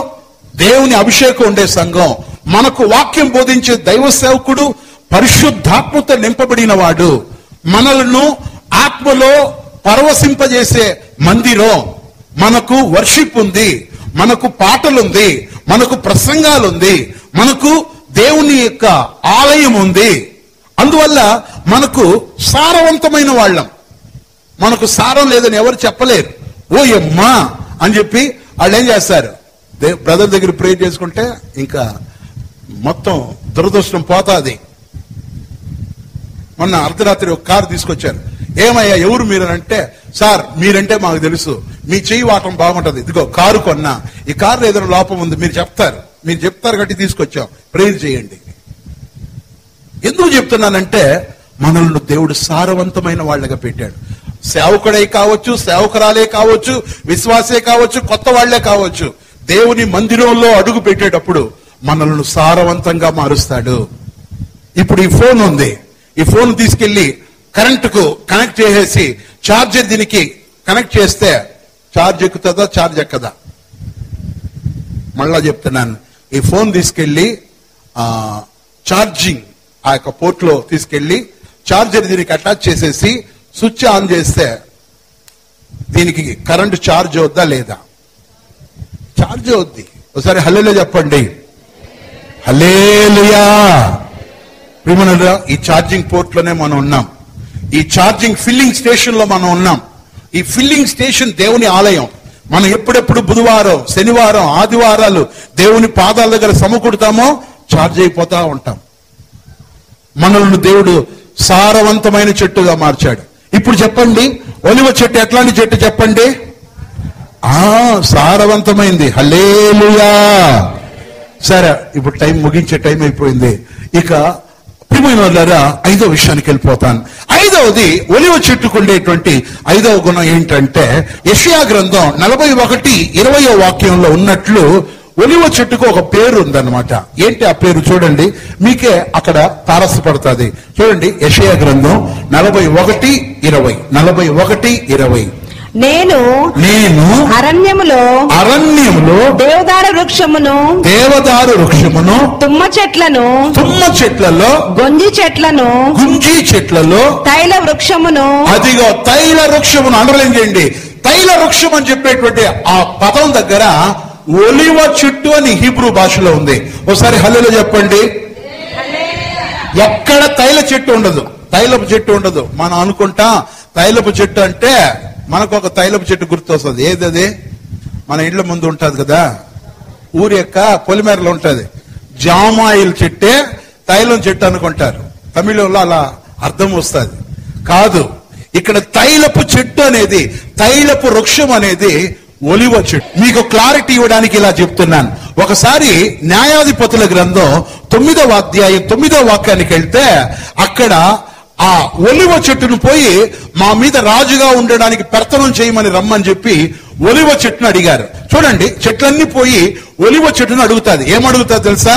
దేవుని అభిషేకం ఉండే సంఘం. మనకు వాక్యం బోధించే దైవ సేవకుడు పరిశుద్ధాత్మతో నింపబడిన వాడు. మనలను ఆత్మలో పరవశింపజేసే మందిరం. మనకు వర్షిప్ ఉంది మనకు పాటలుంది మనకు ప్రసంగాలుంది మనకు దేవుని యొక్క ఆలయం ఉంది. అందువల్ల మనకు సారవంతమైన వాళ్ళం. మనకు సారం లేదని ఎవరు చెప్పలేరు. ఓ ఎమ్మా అని చెప్పి వాళ్ళు ఏం చేస్తారు బ్రదర్ దగ్గర ప్రేర్ చేసుకుంటే ఇంకా మొత్తం దురదృష్టం పోతాది. మొన్న అర్ధరాత్రి ఒక కారు తీసుకొచ్చారు. ఏమయ్యా ఎవరు మీరు అంటే సార్ మీరంటే మాకు తెలుసు. మీ చెయ్యి వాటం బాగుంటది. ఇదిగో కారు కొన్నా. ఈ కారులో ఏదైనా లోపం ఉంది మీరు చెప్తారు. మీరు చెప్తారు కాబట్టి తీసుకొచ్చాం. ప్రేర్ చేయండి. ఎందుకు చెప్తున్నానంటే మనల్ని దేవుడు సారవంతమైన వాళ్ళగా పెట్టాడు. సేవకుడై కావచ్చు సేవకురాలే కావచ్చు విశ్వాసే కావచ్చు కొత్త వాళ్ళే కావచ్చు. దేవుని మందిరంలో అడుగు పెట్టేటప్పుడు మనల్ని సారవంతంగా మారుస్తాడు. ఇప్పుడు ఈ ఫోన్ ఉంది. ఈ ఫోన్ తీసుకెళ్ళి కరెంటుకు కనెక్ట్ చేసేసి చార్జర్ దీనికి కనెక్ట్ చేస్తే చార్జ్ ఎక్కుతుందా చార్జ్ ఎక్కదా? మళ్ళా చెప్తున్నాను. ఈ ఫోన్ తీసుకెళ్ళి ఆ ఛార్జింగ్ ఆ యొక్క పోర్ట్లో తీసుకెళ్ళి చార్జర్ దీనికి అటాచ్ చేసేసి స్విచ్ ఆన్ చేస్తే దీనికి కరెంటు ఛార్జ్ అవుద్దా లేదా? ఛార్జ్ అవుద్ది. ఒకసారి హల్లులో చెప్పండి. హలేలుయా ప్రియమనులారా, ఈ ఛార్జింగ్ పోర్ట్లోనే మనం ఉన్నాం. ఈ ఛార్జింగ్ ఫిల్లింగ్ స్టేషన్లో మనం ఉన్నాం. ఈ ఫిల్లింగ్ స్టేషన్ దేవుని ఆలయం. మనం ఎప్పుడెప్పుడు బుధవారం శనివారం ఆదివారాలు దేవుని పాదాల దగ్గర సమకూడతామో చార్జ్ అయిపోతా ఉంటాం. మనల్ని దేవుడు సారవంతమైన చెట్టుగా మార్చాడు. ఇప్పుడు చెప్పండి ఒలివ చెట్టు ఎట్లాంటి చెట్టు చెప్పండి? ఆ సారవంతమైంది. హలేలుయా సరే ఇప్పుడు టైం ముగించే టైం అయిపోయింది. ఇక ప్రియమైన వాళ్ళారా ఐదో విషయానికి వెళ్ళిపోతాను. ఐదవది ఒలివ చెట్టుకు ఉండేటువంటి ఐదవ గుణం ఏంటంటే యషయా గ్రంథం నలభై ఒకటి ఇరవయో వాక్యంలో ఉన్నట్లు ఒలివ చెట్టుకు ఒక పేరు ఉందన్నమాట. ఏంటి ఆ పేరు చూడండి. మీకే అక్కడ తారసపడుతుంది. చూడండి యషయా గ్రంథం నలభై ఒకటి ఇరవై. నలభై ఒకటి ఇరవై. నేను నేను అరణ్యములో అరణ్యంలో దేవదార వృక్షమును దేవదారు వృక్షమును తుమ్మ చెట్లను తుమ్మ చెట్లలో గొంజి చెట్లను గుంజి చెట్లలో తైల వృక్షమును అదిగో తైల వృక్షమును అండర్లైన్ చేయండి. తైల వృక్షం అని చెప్పేటువంటి ఆ పదం దగ్గర ఒలివ చెట్టు అని హీబ్రూ భాషలో ఉంది. ఒకసారి హల్లులో చెప్పండి. ఎక్కడ తైల చెట్టు ఉండదు. తైలపు చెట్టు ఉండదు. మనం అనుకుంటా తైలపు చెట్టు అంటే మనకు ఒక తైలపు చెట్టు గుర్తొస్తుంది. ఏది అది మన ఇండ్ల ముందు ఉంటుంది కదా? ఊరి యొక్క పొలిమేరలో ఉంటుంది. జామాయిల్ చెట్టే తైలం చెట్టు అనుకుంటారు. తమిళంలో అలా అర్థం వస్తుంది. కాదు ఇక్కడ తైలపు చెట్టు అనేది తైలపు వృక్షం అనేది ఒలివ చెట్టు. మీకు క్లారిటీ ఇవ్వడానికి ఇలా చెప్తున్నాను. ఒకసారి న్యాయాధిపతుల గ్రంథం తొమ్మిదవ అధ్యాయం తొమ్మిదవ వాక్యానికి వెళ్తే అక్కడ ఆ ఒలివ చెట్టును పోయి మా మీద రాజుగా ఉండడానికి పెర్తనం చేయమని రమ్మని చెప్పి ఒలివ చెట్టును అడిగారు. చూడండి చెట్లన్నీ పోయి ఒలివ చెట్టును అడుగుతాది. ఏమడుగుతా తెలుసా?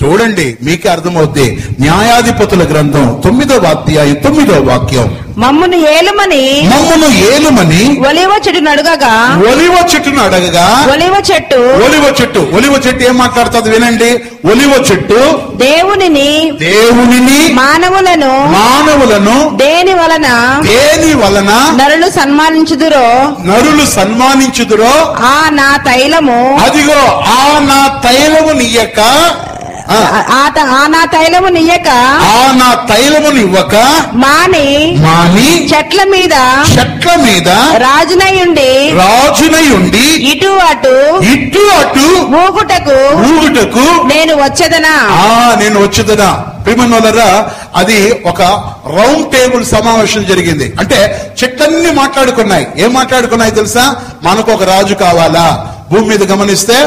చూడండి మీకే అర్థమవుద్ది. న్యాయాధిపతుల గ్రంథం తొమ్మిదవ అధ్యాయం తొమ్మిదవ వాక్యం. మమ్మును ఏలుమని మమ్మను ఏలుమని ఒలివ చెట్టును అడుగగా. ఒలివ చెట్టును అడగగా. ఒలివ చెట్టు. ఒలివ చెట్టు. ఒలివ చెట్టు ఏం మాట్లాడుతుంది వినండి. ఒలివ చెట్టు దేవునిని దేవునిని మానవులను మానవులను దేని వలన దేని వలన నరులు సన్మానించుదురో నరులు సన్మానించుదురో? ఆ నా తైలము అదిగో ఆ నా తైలము నియ్యక ఆ, నా తైలము నియ్యక ఆ నా తైలమును ఇవ్వక మాని మాని చెట్ల మీద చెట్ల మీద రాజునయుండి రాజునై ఉండి ఇటు అటు ఇటు అటు ఊగుటకు ఊగుటకు నేను వచ్చేదనా? ఆ నేను వచ్చేదనా? ప్రిమన్నోలరా అది ఒక రౌండ్ టేబుల్ సమావేశం జరిగింది. అంటే చెట్లన్నీ మాట్లాడుకున్నాయి. ఏం మాట్లాడుకున్నాయి తెలుసా? మనకు ఒక రాజు కావాలా? భూమి మీద గమనిస్తే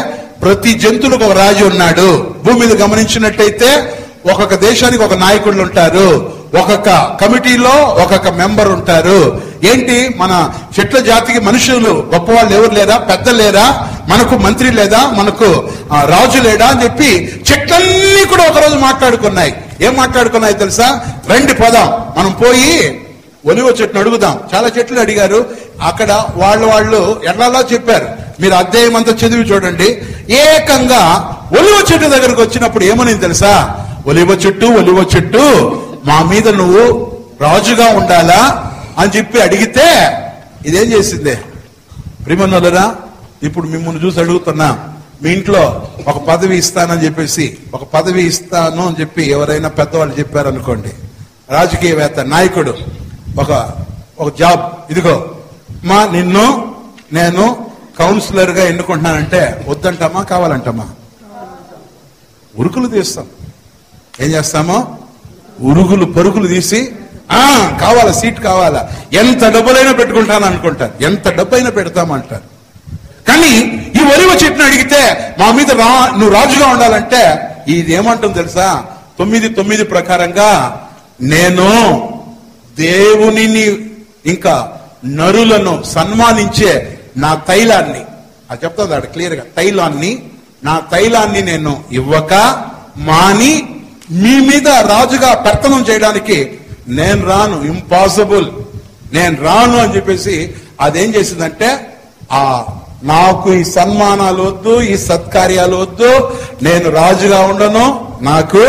ప్రతి జంతువులకు ఒక రాజు ఉన్నాడు. భూమి మీద గమనించినట్టయితే ఒక్కొక్క దేశానికి ఒక నాయకుడు ఉంటారు. ఒక్కొక్క కమిటీలో ఒక్కొక్క మెంబర్ ఉంటారు. ఏంటి? మన చెట్ల జాతికి మనుషులు గొప్పవాళ్ళు ఎవరు లేరా పెద్ద లేరా మనకు మంత్రి లేదా? మనకు ఆ, రాజు లేడా అని చెప్పి చెట్లన్నీ కూడా ఒకరోజు మాట్లాడుకున్నాయి. ఏం మాట్లాడుకున్నాయి తెలుసా? రండి పోదాం. మనం పోయి ఒలివ చెట్టును అడుగుదాం. చాలా చెట్లు అడిగారు. అక్కడ వాళ్ళు వాళ్ళు ఎట్లాలా చెప్పారు. మీరు అధ్యాయం అంతా చదివి చూడండి. ఏకంగా ఒలివ చెట్టు దగ్గరకు వచ్చినప్పుడు ఏమని తెలుసా? ఒలివ చెట్టు ఒలివ చెట్టు మా మీద నువ్వు రాజుగా ఉండాలా అని చెప్పి అడిగితే ఇదేం చేసిందే? ప్రిమన్నలరా ఇప్పుడు మిమ్మల్ని చూసి అడుగుతున్నా మీ ఇంట్లో ఒక పదవి ఇస్తానని చెప్పేసి ఒక పదవి ఇస్తాను అని చెప్పి ఎవరైనా పెద్దవాళ్ళు చెప్పారనుకోండి రాజకీయవేత్త నాయకుడు ఒక ఒక జాబ్ ఇదిగో మా నిన్ను నేను కౌన్సిలర్గా ఎన్నుకుంటున్నానంటే వద్దంటామా కావాలంటామా? ఉరుకులు తీస్తాం. ఏం చేస్తామో? ఉరుగులు పరుగులు తీసి ఆ కావాలా సీట్ కావాలా? ఎంత డబ్బులైనా పెట్టుకుంటాను అనుకుంటారు. ఎంత డబ్బైనా పెడతామంటారు. కానీ ఈ ఒలివ చెట్టును అడిగితే మా మీద రా నువ్వు రాజుగా ఉండాలంటే ఇది ఏమంటుంది తెలుసా? తొమ్మిది తొమ్మిది ప్రకారంగా నేను దేవునిని ఇంకా నరులను సన్మానించే నా తైలాన్ని. అది చెప్తుంది అక్కడ క్లియర్గా. తైలాన్ని నా తైలాన్ని నేను ఇవ్వక మాని మీ మీద రాజుగా పెర్తనం చేయడానికి నేను రాను. ఇంపాసిబుల్ నేను రాను అని చెప్పేసి అదేం చేసిందంటే ఆ నాకు ఈ సన్మానాలు వద్దు ఈ సత్కార్యాలు వద్దు నేను రాజుగా ఉండను నాకు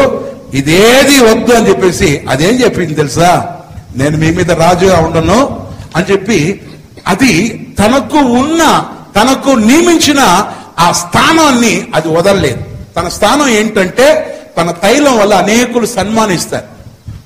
ఇదేది వద్దు అని చెప్పేసి అదేం చెప్పింది తెలుసా? నేను మీ మీద రాజుగా ఉండను అని చెప్పి అది తనకు ఉన్న తనకు నియమించిన ఆ స్థానాన్ని అది వదలలేదు. తన స్థానం ఏంటంటే తన తైలం వల్ల అనేకులు సన్మానిస్తారు.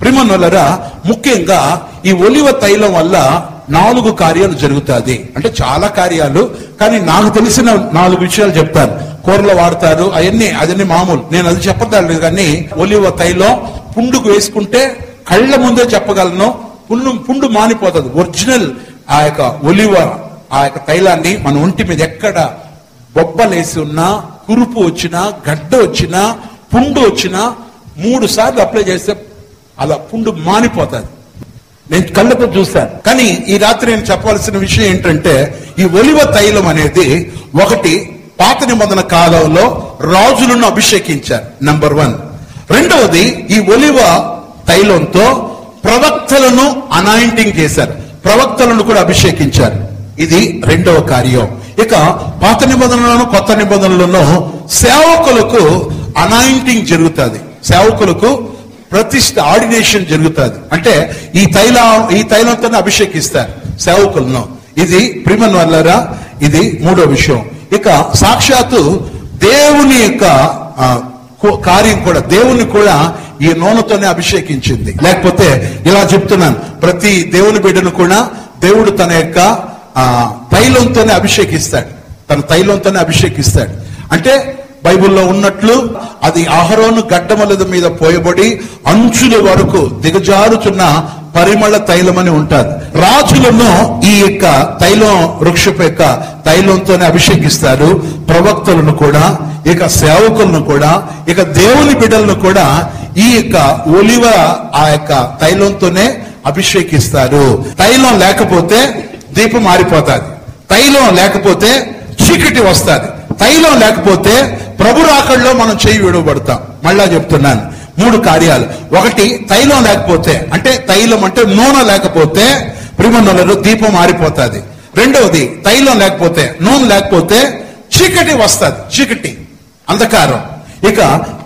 ప్రిమన్నలరా ముఖ్యంగా ఈ ఒలివ తైలం వల్ల నాలుగు కార్యాలు జరుగుతుంది అంటే చాలా కార్యాలు కానీ నాకు తెలిసిన నాలుగు విషయాలు చెప్తాను. కూరలో వాడతారు అవన్నీ అదన్నీ మామూలు. నేను అది చెప్పగలను కానీ ఒలివ తైలం పుండుకు వేసుకుంటే కళ్ళ ముందే చెప్పగలను. పుండు పుండు మానిపోతుంది. ఒరిజినల్ ఆ యొక్క ఒలివ ఆ యొక్క తైలాన్ని మన ఒంటి మీద ఎక్కడ బొబ్బలేసి ఉన్నా కురుపు వచ్చినా గడ్డ వచ్చినా పుండు వచ్చినా మూడు సార్లు అప్లై చేస్తే అలా పుండు మానిపోతుంది. నేను కళ్ళకు చూశాను. కానీ ఈ రాత్రి నేను చెప్పవలసిన విషయం ఏంటంటే ఈ ఒలివ తైలం అనేది ఒకటి పాత నిబంధన కాలంలో రాజులను అభిషేకించారు నంబర్ వన్. రెండవది ఈ ఒలివ తైలంతో ప్రవక్తలను అనాయింటింగ్ చేశారు. ప్రవక్తలను కూడా అభిషేకించారు. ఇది రెండవ కార్యం. ఇక పాత నిబంధనలను కొత్త నిబంధనలను సేవకులకు అనాయింటింగ్ జరుగుతుంది. సేవకులకు ప్రతిష్ట ఆర్డినేషన్ జరుగుతుంది. అంటే ఈ తైల ఈ తైలంతో అభిషేకిస్తారు సేవకులను. ఇది ప్రిమన్ వల్లరా ఇది మూడో విషయం. ఇక సాక్షాత్తు దేవుని యొక్క కార్యం కూడా దేవుని కూడా ఈ నూనెతోనే అభిషేకించింది. లేకపోతే ఇలా చెప్తున్నాను ప్రతి దేవుని బిడ్డను కూడా దేవుడు తన యొక్క తైలంతోనే అభిషేకిస్తాడు. తన తైలంతోనే అభిషేకిస్తాడు. అంటే బైబిల్లో ఉన్నట్లు అది ఆహరోను గడ్డమలద మీద పోయబడి అంచుల వరకు దిగజారుచున్న పరిమళ తైలం అని ఉంటారు రాజులను ఈ యొక్క తైలం వృక్షపు యొక్క తైలంతోనే అభిషేకిస్తారు. ప్రవక్తలను కూడా ఇక సేవకులను కూడా ఇక దేవుని బిడ్డలను కూడా ఈ యొక్క ఒలివ ఆ యొక్క తైలంతోనే అభిషేకిస్తారు. తైలం లేకపోతే దీపం మారిపోతాది తైలం లేకపోతే చీకటి వస్తుంది. తైలం లేకపోతే ప్రభు రాకడలో మనం చేయి విడవబడతాం. మళ్ళా చెప్తున్నాను. మూడు కార్యాలు. ఒకటి తైలం లేకపోతే అంటే తైలం అంటే నూనె లేకపోతే ప్రిమన్నలలో దీపం మారిపోతుంది రెండవది తైలం లేకపోతే నూనె లేకపోతే చీకటి వస్తుంది. చీకటి. అంధకారం. ఇక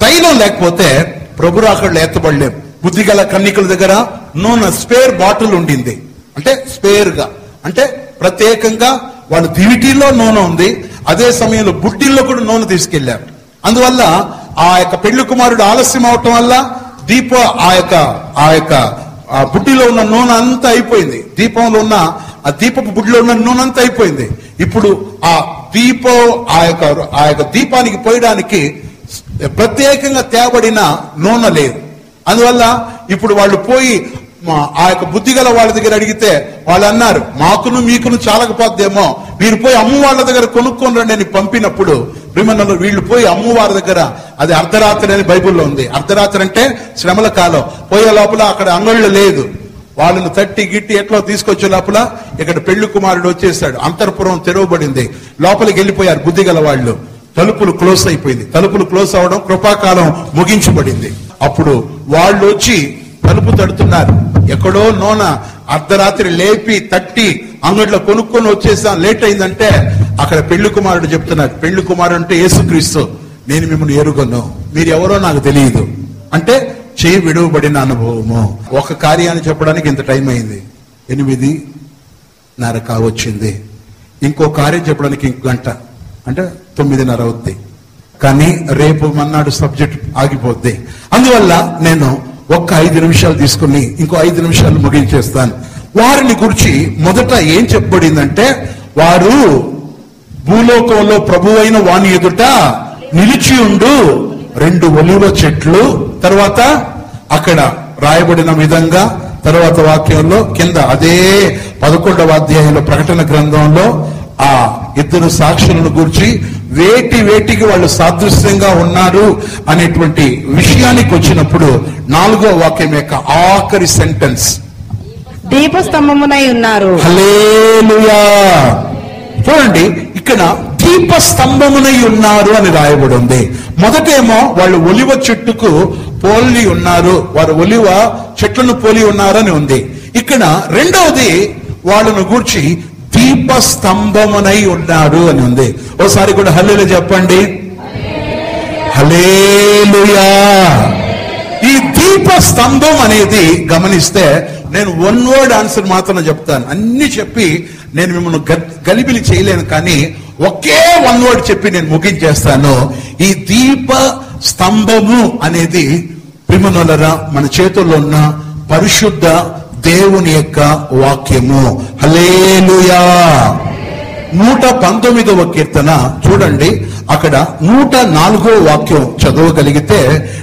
తైలం లేకపోతే ప్రభు రాకడలో ఎత్తబడలేం. బుద్ధిగల కన్నికల దగ్గర నూనె స్పేర్ బాటిల్ ఉండింది. అంటే స్పేర్గా. అంటే ప్రత్యేకంగా వాళ్ళు దివిటీల్లో నూనె ఉంది అదే సమయంలో బుట్టిల్లో కూడా నూనె తీసుకెళ్ళారు అందువల్ల ఆ యొక్క పెళ్ళి కుమారుడు ఆలస్యం అవటం వల్ల దీప ఆ యొక్క ఆ యొక్క ఆ బుడ్డిలో ఉన్న నూనె అంతా అయిపోయింది. దీపంలో ఉన్న ఆ దీపపు బుడ్డిలో ఉన్న నూనె అంతా అయిపోయింది. ఇప్పుడు ఆ దీపం ఆ యొక్క ఆ యొక్క దీపానికి పోయడానికి ప్రత్యేకంగా తేబడిన నూనె లేదు. అందువల్ల ఇప్పుడు వాళ్ళు పోయి ఆ యొక్క బుద్ధి గల వాళ్ళ దగ్గర అడిగితే వాళ్ళు అన్నారు మాకును మీకును చాలకపోద్దేమో. మీరు పోయి అమ్మవాళ్ళ దగ్గర కొనుక్కొని రండి అని పంపినప్పుడు విమన్నలు వీళ్ళు పోయి అమ్మవారి దగ్గర అది అర్ధరాత్రి అని బైబిల్లో ఉంది. అర్ధరాత్రి అంటే శ్రమల కాలం. పోయే లోపల అక్కడ అంగళ్ళు లేదు. వాళ్ళను తట్టి గిట్టి ఎట్లా తీసుకొచ్చే లోపల ఇక్కడ పెళ్ళి కుమారుడు వచ్చేసాడు. అంతర్పురం తెరవబడింది. లోపలికి వెళ్ళిపోయారు బుద్ధి గల వాళ్ళు. తలుపులు క్లోజ్ అయిపోయింది. తలుపులు క్లోజ్ అవడం కృపాకాలం ముగించబడింది. అప్పుడు వాళ్ళు వచ్చి తలుపు తడుతున్నారు. ఎక్కడో నూన అర్ధరాత్రి లేపి తట్టి అంగడిలో కొనుక్కొని వచ్చేసాం. లేట్ అయిందంటే అక్కడ పెళ్ళి కుమారుడు చెప్తున్నారు పెళ్ళి కుమారుడు అంటే యేసుక్రీస్తు. నేను మిమ్మల్ని ఎరుగను మీరు ఎవరో నాకు తెలియదు. అంటే చేయి విడువబడిన అనుభవము. ఒక కార్యాన్ని చెప్పడానికి ఇంత టైం అయింది. ఎనిమిది నర కావచ్చింది ఇంకో కార్యం చెప్పడానికి ఇంకో గంట. అంటే తొమ్మిదిన్నర అవుద్ది. కానీ రేపు మన్నాడు సబ్జెక్ట్ ఆగిపోద్ది. అందువల్ల నేను ఒక్క ఐదు నిమిషాలు తీసుకుని ఇంకో ఐదు నిమిషాలు ముగించేస్తాను. వారిని గురించి మొదట ఏం చెప్పబడిందంటే వారు భూలోకంలో ప్రభువైన వాణి ఎదుట నిలిచి ఉండు రెండు ఒలివ చెట్లు తర్వాత అక్కడ రాయబడిన విధంగా తర్వాత వాక్యంలో కింద అదే పదకొండవ అధ్యాయంలో ప్రకటన గ్రంథంలో ఆ ఇద్దరు సాక్షులను గురించి వేటి వేటికి వాళ్ళు సాదృశ్యంగా ఉన్నారు అనేటువంటి విషయానికి వచ్చినప్పుడు నాలుగో వాక్యం యొక్క ఆఖరి సెంటెన్స్. దీపస్తంభమునై ఉన్నారు. చూడండి ఇక్కడ దీప స్తంభమునై ఉన్నారు అని రాయబడి ఉంది మొదటేమో వాళ్ళు ఒలివ చెట్టుకు పోలి ఉన్నారు వారు ఒలివ చెట్లను పోలి ఉన్నారు అని ఉంది. ఇక్కడ రెండవది వాళ్ళను గూర్చి దీప స్తంభమునై ఉన్నాడు అని ఉంది. ఓసారి కూడా హల్లేలు చెప్పండి. హలేలుయా ఈ దీప స్తంభం అనేది గమనిస్తే నేను వన్ వర్డ్ ఆన్సర్ మాత్రం చెప్తాను. అన్ని చెప్పి నేను మిమ్మల్ని గలిబిలి చేయలేను కానీ ఒకే వన్ వర్డ్ చెప్పి నేను ముగించేస్తాను. ఈ దీప స్తంభము అనేది ప్రిమనులరా మన చేతుల్లో ఉన్న పరిశుద్ధ దేవుని యొక్క వాక్యము. హలేలుయా నూట పంతొమ్మిదవ కీర్తన చూడండి. అక్కడ నూట నాలుగో వాక్యం చదవగలిగితే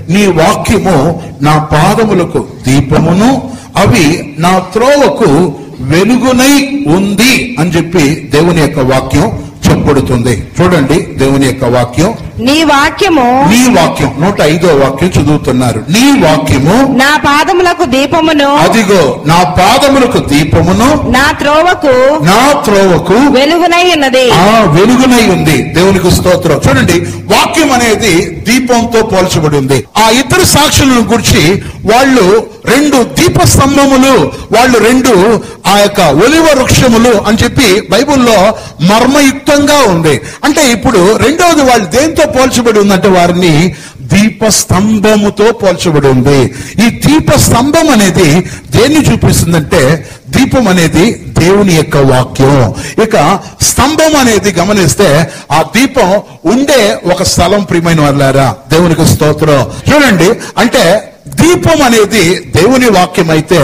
నీ వాక్యము నా పాదములకు దీపమును అవి నా త్రోవకు వెలుగునై ఉంది అని చెప్పి దేవుని యొక్క వాక్యం చెప్పబడుతుంది. చూడండి దేవుని యొక్క వాక్యం. నీ వాక్యము నీ వాక్యం. నూట ఐదో వాక్యం చదువుతున్నారు. నీ వాక్యము నా పాదములకు దీపమును. అదిగో నా పాదములకు దీపమును నా త్రోవకు నా త్రోవకు వెలుగునై ఉన్నది. ఆ వెలుగునై ఉంది. దేవునికి స్తోత్రం. చూడండి వాక్యం అనేది దీపంతో పోల్చబడి ఉంది. ఆ ఇద్దరు సాక్షులను గురించి వాళ్ళు రెండు దీప స్తంభములు వాళ్ళు రెండు ఆ యొక్క ఒలివ వృక్షములు అని చెప్పి బైబిల్లో మర్మయుక్తంగా ఉంది. అంటే ఇప్పుడు రెండవది వాళ్ళు దేంతో పోల్చబడి ఉందంటే వారిని దీపస్తంభముతో పోల్చబడి ఉంది. ఈ దీప స్తంభం అనేది దేన్ని చూపిస్తుందంటే దీపం అనేది దేవుని యొక్క వాక్యం. ఇక స్తంభం అనేది గమనిస్తే ఆ దీపం ఉండే ఒక స్థలం ప్రియమైన వాళ్ళారా దేవునికి స్తోత్రం. చూడండి అంటే దీపం అనేది దేవుని వాక్యం అయితే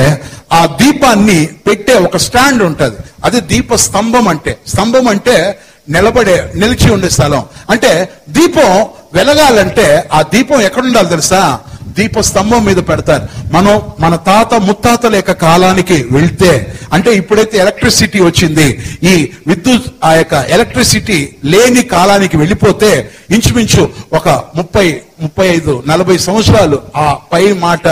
ఆ దీపాన్ని పెట్టే ఒక స్టాండ్ ఉంటది. అది దీప స్తంభం అంటే స్తంభం అంటే నిలబడే నిలిచి ఉండే స్థలం. అంటే దీపం వెలగాలంటే ఆ దీపం ఎక్కడ ఉండాలి తెలుసా? దీప స్తంభం మీద పెడతారు. మనం మన తాత ముత్తాతల యొక్క కాలానికి వెళ్తే అంటే ఇప్పుడైతే ఎలక్ట్రిసిటీ వచ్చింది ఈ విద్యుత్ ఆ యొక్క ఎలక్ట్రిసిటీ లేని కాలానికి వెళ్ళిపోతే ఇంచుమించు ఒక ముప్పై ముప్పై ఐదు నలభై సంవత్సరాలు ఆ పై మాట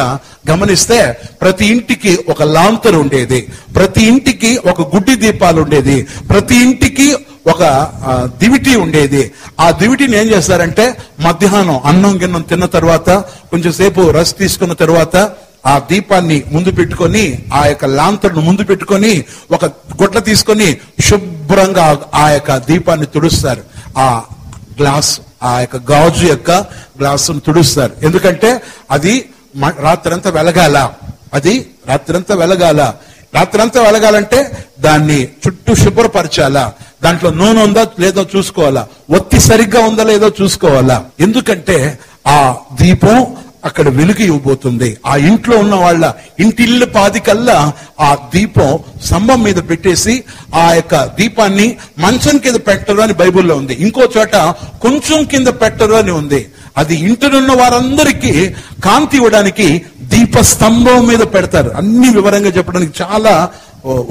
గమనిస్తే ప్రతి ఇంటికి ఒక లాంతర్ ఉండేది ప్రతి ఇంటికి ఒక గుడ్డి దీపాలు ఉండేది ప్రతి ఇంటికి ఒక దివిటి ఉండేది. ఆ దివిటిని ఏం చేస్తారంటే మధ్యాహ్నం అన్నం గిన్నం తిన్న తర్వాత కొంచెం సేపు రస్ తీసుకున్న తర్వాత ఆ దీపాన్ని ముందు పెట్టుకొని ఆ యొక్క లాంతర్ను ముందు పెట్టుకొని ఒక గుడ్ల తీసుకొని శుభ్రంగా ఆ- యొక్క దీపాన్ని తుడుస్తారు. ఆ గ్లాస్ ఆ యొక్క గాజు యొక్క గ్లాసును తుడుస్తారు. ఎందుకంటే అది మ- రాత్రంతా వెలగాల. అది రాత్రంతా వెలగాల. రాత్రంతా వెలగాలంటే దాన్ని చుట్టూ శుభ్రపరచాలా. దాంట్లో నూనె ఉందా లేదో చూసుకోవాలా? ఒత్తి సరిగ్గా ఉందా లేదో చూసుకోవాలా? ఎందుకంటే ఆ దీపం అక్కడ వెలుగు ఇవ్వబోతుంది. ఆ ఇంట్లో ఉన్న వాళ్ళ ఇంటిల్లు పాది కల్లా ఆ దీపం స్తంభం మీద పెట్టేసి ఆ యొక్క దీపాన్ని మంచం కింద పెట్టరు అని బైబిల్లో ఉంది. ఇంకో చోట కొంచెం కింద పెట్టరు అని ఉంది. అది ఇంటినున్న వారందరికీ కాంతి ఇవ్వడానికి దీప స్తంభం మీద పెడతారు. అన్ని వివరంగా చెప్పడానికి చాలా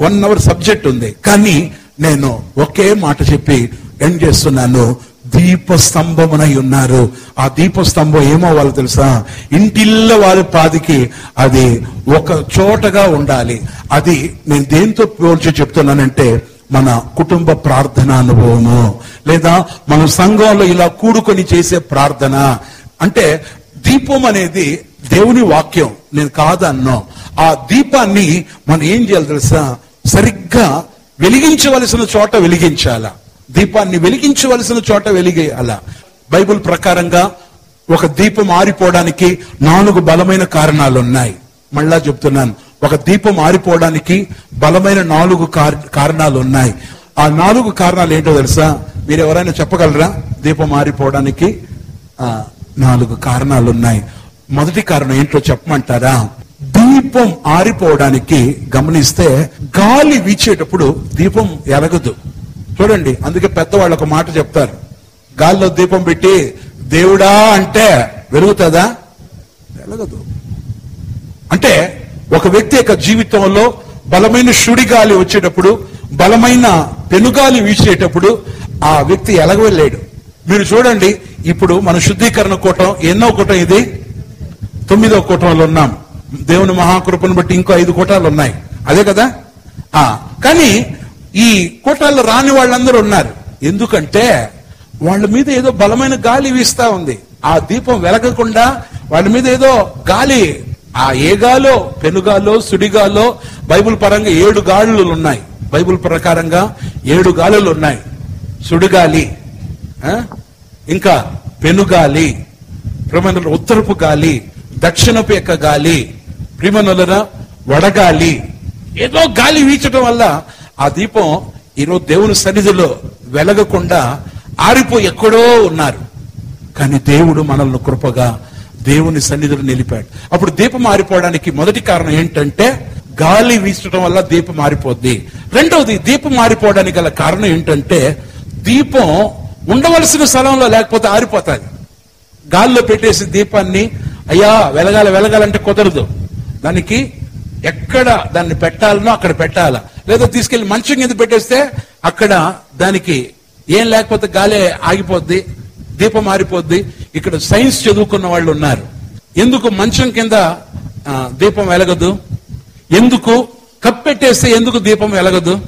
వన్ అవర్ సబ్జెక్ట్ ఉంది. కానీ నేను ఒకే మాట చెప్పి ఎండ్ చేస్తున్నాను. దీప స్తంభమునై ఉన్నారు. ఆ దీప స్తంభం ఏమవ్వాలి తెలుసా? ఇంటిల్ల వారి పాదికి అది ఒక చోటగా ఉండాలి. అది నేను దేంతో పోల్చి చెప్తున్నానంటే మన కుటుంబ ప్రార్థన అనుభవము. లేదా మన సంఘంలో ఇలా కూడుకొని చేసే ప్రార్థన. అంటే దీపం అనేది దేవుని వాక్యం. నేను కాదన్నో. ఆ దీపాన్ని మనం ఏం చేయాలి తెలుసా? సరిగ్గా వెలిగించవలసిన చోట వెలిగించాల? దీపాన్ని వెలిగించవలసిన చోట వెలిగేయాల? బైబిల్ ప్రకారంగా ఒక దీపం ఆరిపోవడానికి నాలుగు బలమైన కారణాలు ఉన్నాయి మళ్ళా చెప్తున్నాను. ఒక దీపం ఆరిపోవడానికి బలమైన నాలుగు కార- కారణాలు ఉన్నాయి ఆ నాలుగు కారణాలు ఏంటో తెలుసా? మీరు ఎవరైనా చెప్పగలరా? దీపం ఆరిపోవడానికి ఆ, నాలుగు కారణాలు ఉన్నాయి మొదటి కారణం ఏంటో చెప్పమంటారా? దీపం ఆరిపోవడానికి గమనిస్తే గాలి వీచేటప్పుడు దీపం ఎలగదు. చూడండి అందుకే పెద్దవాళ్ళు ఒక మాట చెప్తారు. గాల్లో దీపం పెట్టి దేవుడా అంటే వెలుగుతుందా? వెలగదు. అంటే ఒక వ్యక్తి యొక్క జీవితంలో బలమైన సుడిగాలి వచ్చేటప్పుడు బలమైన పెనుగాలి వీచేటప్పుడు ఆ వ్యక్తి ఎలగలేడు మీరు చూడండి ఇప్పుడు మన శుద్ధీకరణ కూటం ఎన్నో కూటం ఇది? తొమ్మిదో కూటంలో ఉన్నాం. దేవుని మహాకృపను బట్టి ఇంకో ఐదు కోటాలు ఉన్నాయి. అదే కదా? ఆ కానీ ఈ కోటాలు రాని వాళ్ళందరూ ఉన్నారు. ఎందుకంటే వాళ్ళ మీద ఏదో బలమైన గాలి వీస్తా ఉంది. ఆ దీపం వెలగకుండా వాళ్ళ మీద ఏదో గాలి ఆ ఏ గాలో పెనుగాలో సుడిగాలో బైబిల్ పరంగా ఏడు గాలులు ఉన్నాయి. బైబిల్ ప్రకారంగా ఏడు గాలులు ఉన్నాయి. సుడిగాలి ఇంకా పెనుగాలి ప్రియమైన ఉత్తరపు గాలి దక్షిణపు యొక్క గాలి ప్రియమనులరా వడగాలి. ఏదో గాలి వీచడం వల్ల ఆ దీపం ఈరోజు దేవుని సన్నిధిలో వెలగకుండా ఆరిపోయి ఎక్కడో ఉన్నారు. కానీ దేవుడు మనల్ని కృపగా దేవుని సన్నిధిలో నిలిపాడు. అప్పుడు దీపం ఆరిపోవడానికి మొదటి కారణం ఏంటంటే గాలి వీచడం వల్ల దీపం మారిపోద్ది రెండవది దీపం మారిపోవడానికి గల కారణం ఏంటంటే దీపం ఉండవలసిన స్థలంలో లేకపోతే ఆరిపోతుంది. గాల్లో పెట్టేసి దీపాన్ని అయ్యా వెలగాల వెలగాలంటే కుదరదు. దానికి ఎక్కడ దాన్ని పెట్టాలనో అక్కడ పెట్టాల? లేదా తీసుకెళ్ళి మంచం కింద పెట్టేస్తే అక్కడ దానికి ఏం లేకపోతే గాలే ఆగిపోద్ది దీపం మారిపోద్ది. ఇక్కడ సైన్స్ చదువుకున్న వాళ్ళు ఉన్నారు. ఎందుకు మంచం కింద దీపం వెలగదు? ఎందుకు కప్పెట్టేస్తే ఎందుకు దీపం వెలగదు?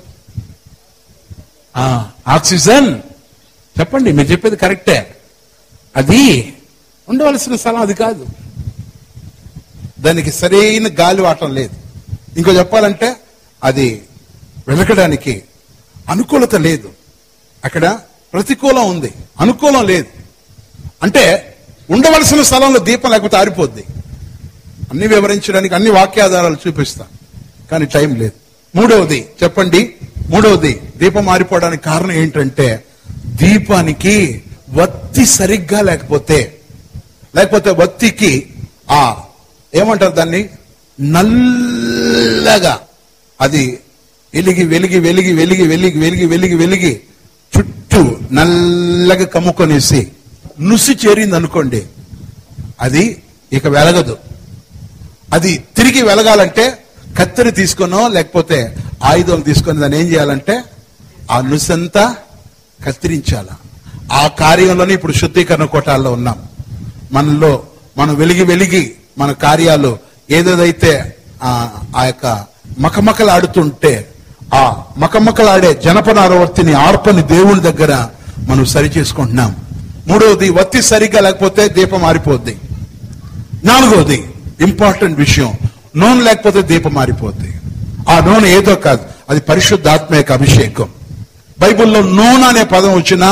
ఆ, ఆక్సిజన్. చెప్పండి మీరు చెప్పేది కరెక్టే. అది ఉండవలసిన స్థలం అది కాదు. దానికి సరైన గాలి వాటం లేదు. ఇంకో చెప్పాలంటే అది వెలకడానికి అనుకూలత లేదు. అక్కడ ప్రతికూలం ఉంది. అనుకూలం లేదు. అంటే ఉండవలసిన స్థలంలో దీపం లేకపోతే ఆరిపోద్ది. అన్ని వివరించడానికి అన్ని వాక్యాధారాలు చూపిస్తా. కానీ టైం లేదు. మూడవది చెప్పండి. మూడవది దీపం మారిపోవడానికి కారణం ఏంటంటే దీపానికి వత్తి సరిగ్గా లేకపోతే లేకపోతే వత్తికి ఆ ఏమంటారు దాన్ని? నల్లగా. అది వెలిగి వెలిగి వెలిగి వెలిగి వెలిగి వెలిగి వెలిగి వెలిగి చుట్టూ నల్లగా కమ్ముకొనేసి నుసి చేరింది అనుకోండి అది ఇక వెలగదు. అది తిరిగి వెలగాలంటే కత్తెర తీసుకునో లేకపోతే ఆయుధం తీసుకొని దాన్ని ఏం చేయాలంటే ఆ నుసంతా కత్తిరించాల. ఆ కార్యంలోనే ఇప్పుడు శుద్ధీకరణ కోటాల్లో ఉన్నాం. మనలో మనం వెలిగి వెలిగి మన కార్యాలు ఏదేదైతే ఆ ఆ యొక్క మకమకలాడుతుంటే ఆ మకమకలాడే జనపనారవర్తిని ఆర్పని దేవుని దగ్గర మనం సరి చేసుకుంటున్నాం మూడవది వత్తి సరిగ్గా లేకపోతే దీపం మారిపోద్ది నాలుగవది ఇంపార్టెంట్ విషయం నూనె లేకపోతే దీపం మారిపోద్ది ఆ నూనె ఏదో కాదు అది పరిశుద్ధాత్మ యొక్క అభిషేకం. బైబిల్లో నూనె అనే పదం వచ్చినా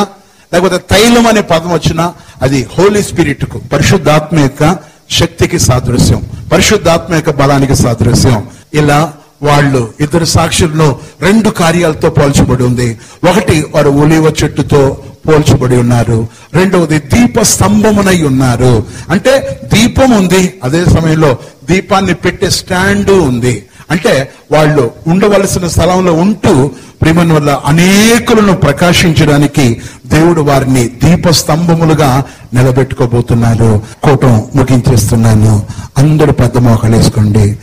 లేకపోతే తైలం అనే పదం వచ్చినా అది హోలీ స్పిరిట్కు పరిశుద్ధాత్మ యొక్క శక్తికి సాదృశ్యం పరిశుద్ధాత్మ యొక్క బలానికి సాదృశ్యం. ఇలా వాళ్ళు ఇద్దరు సాక్షులను రెండు కార్యాలతో పోల్చబడి ఉంది. ఒకటి వారు ఒలివ చెట్టుతో పోల్చబడి ఉన్నారు. రెండవది దీప స్తంభమునై ఉన్నారు. అంటే దీపం ఉంది. అదే సమయంలో దీపాన్ని పెట్టే స్టాండు ఉంది. అంటే వాళ్ళు ఉండవలసిన స్థలంలో ఉంటూ ప్రేమను వల్ల అనేకులను ప్రకాశించడానికి దేవుడు వారిని దీప స్తంభములుగా నిలబెట్టుకోబోతున్నారు. కోటం ముగించేస్తున్నాను. అందరూ పెద్ద మోకలేసుకోండి.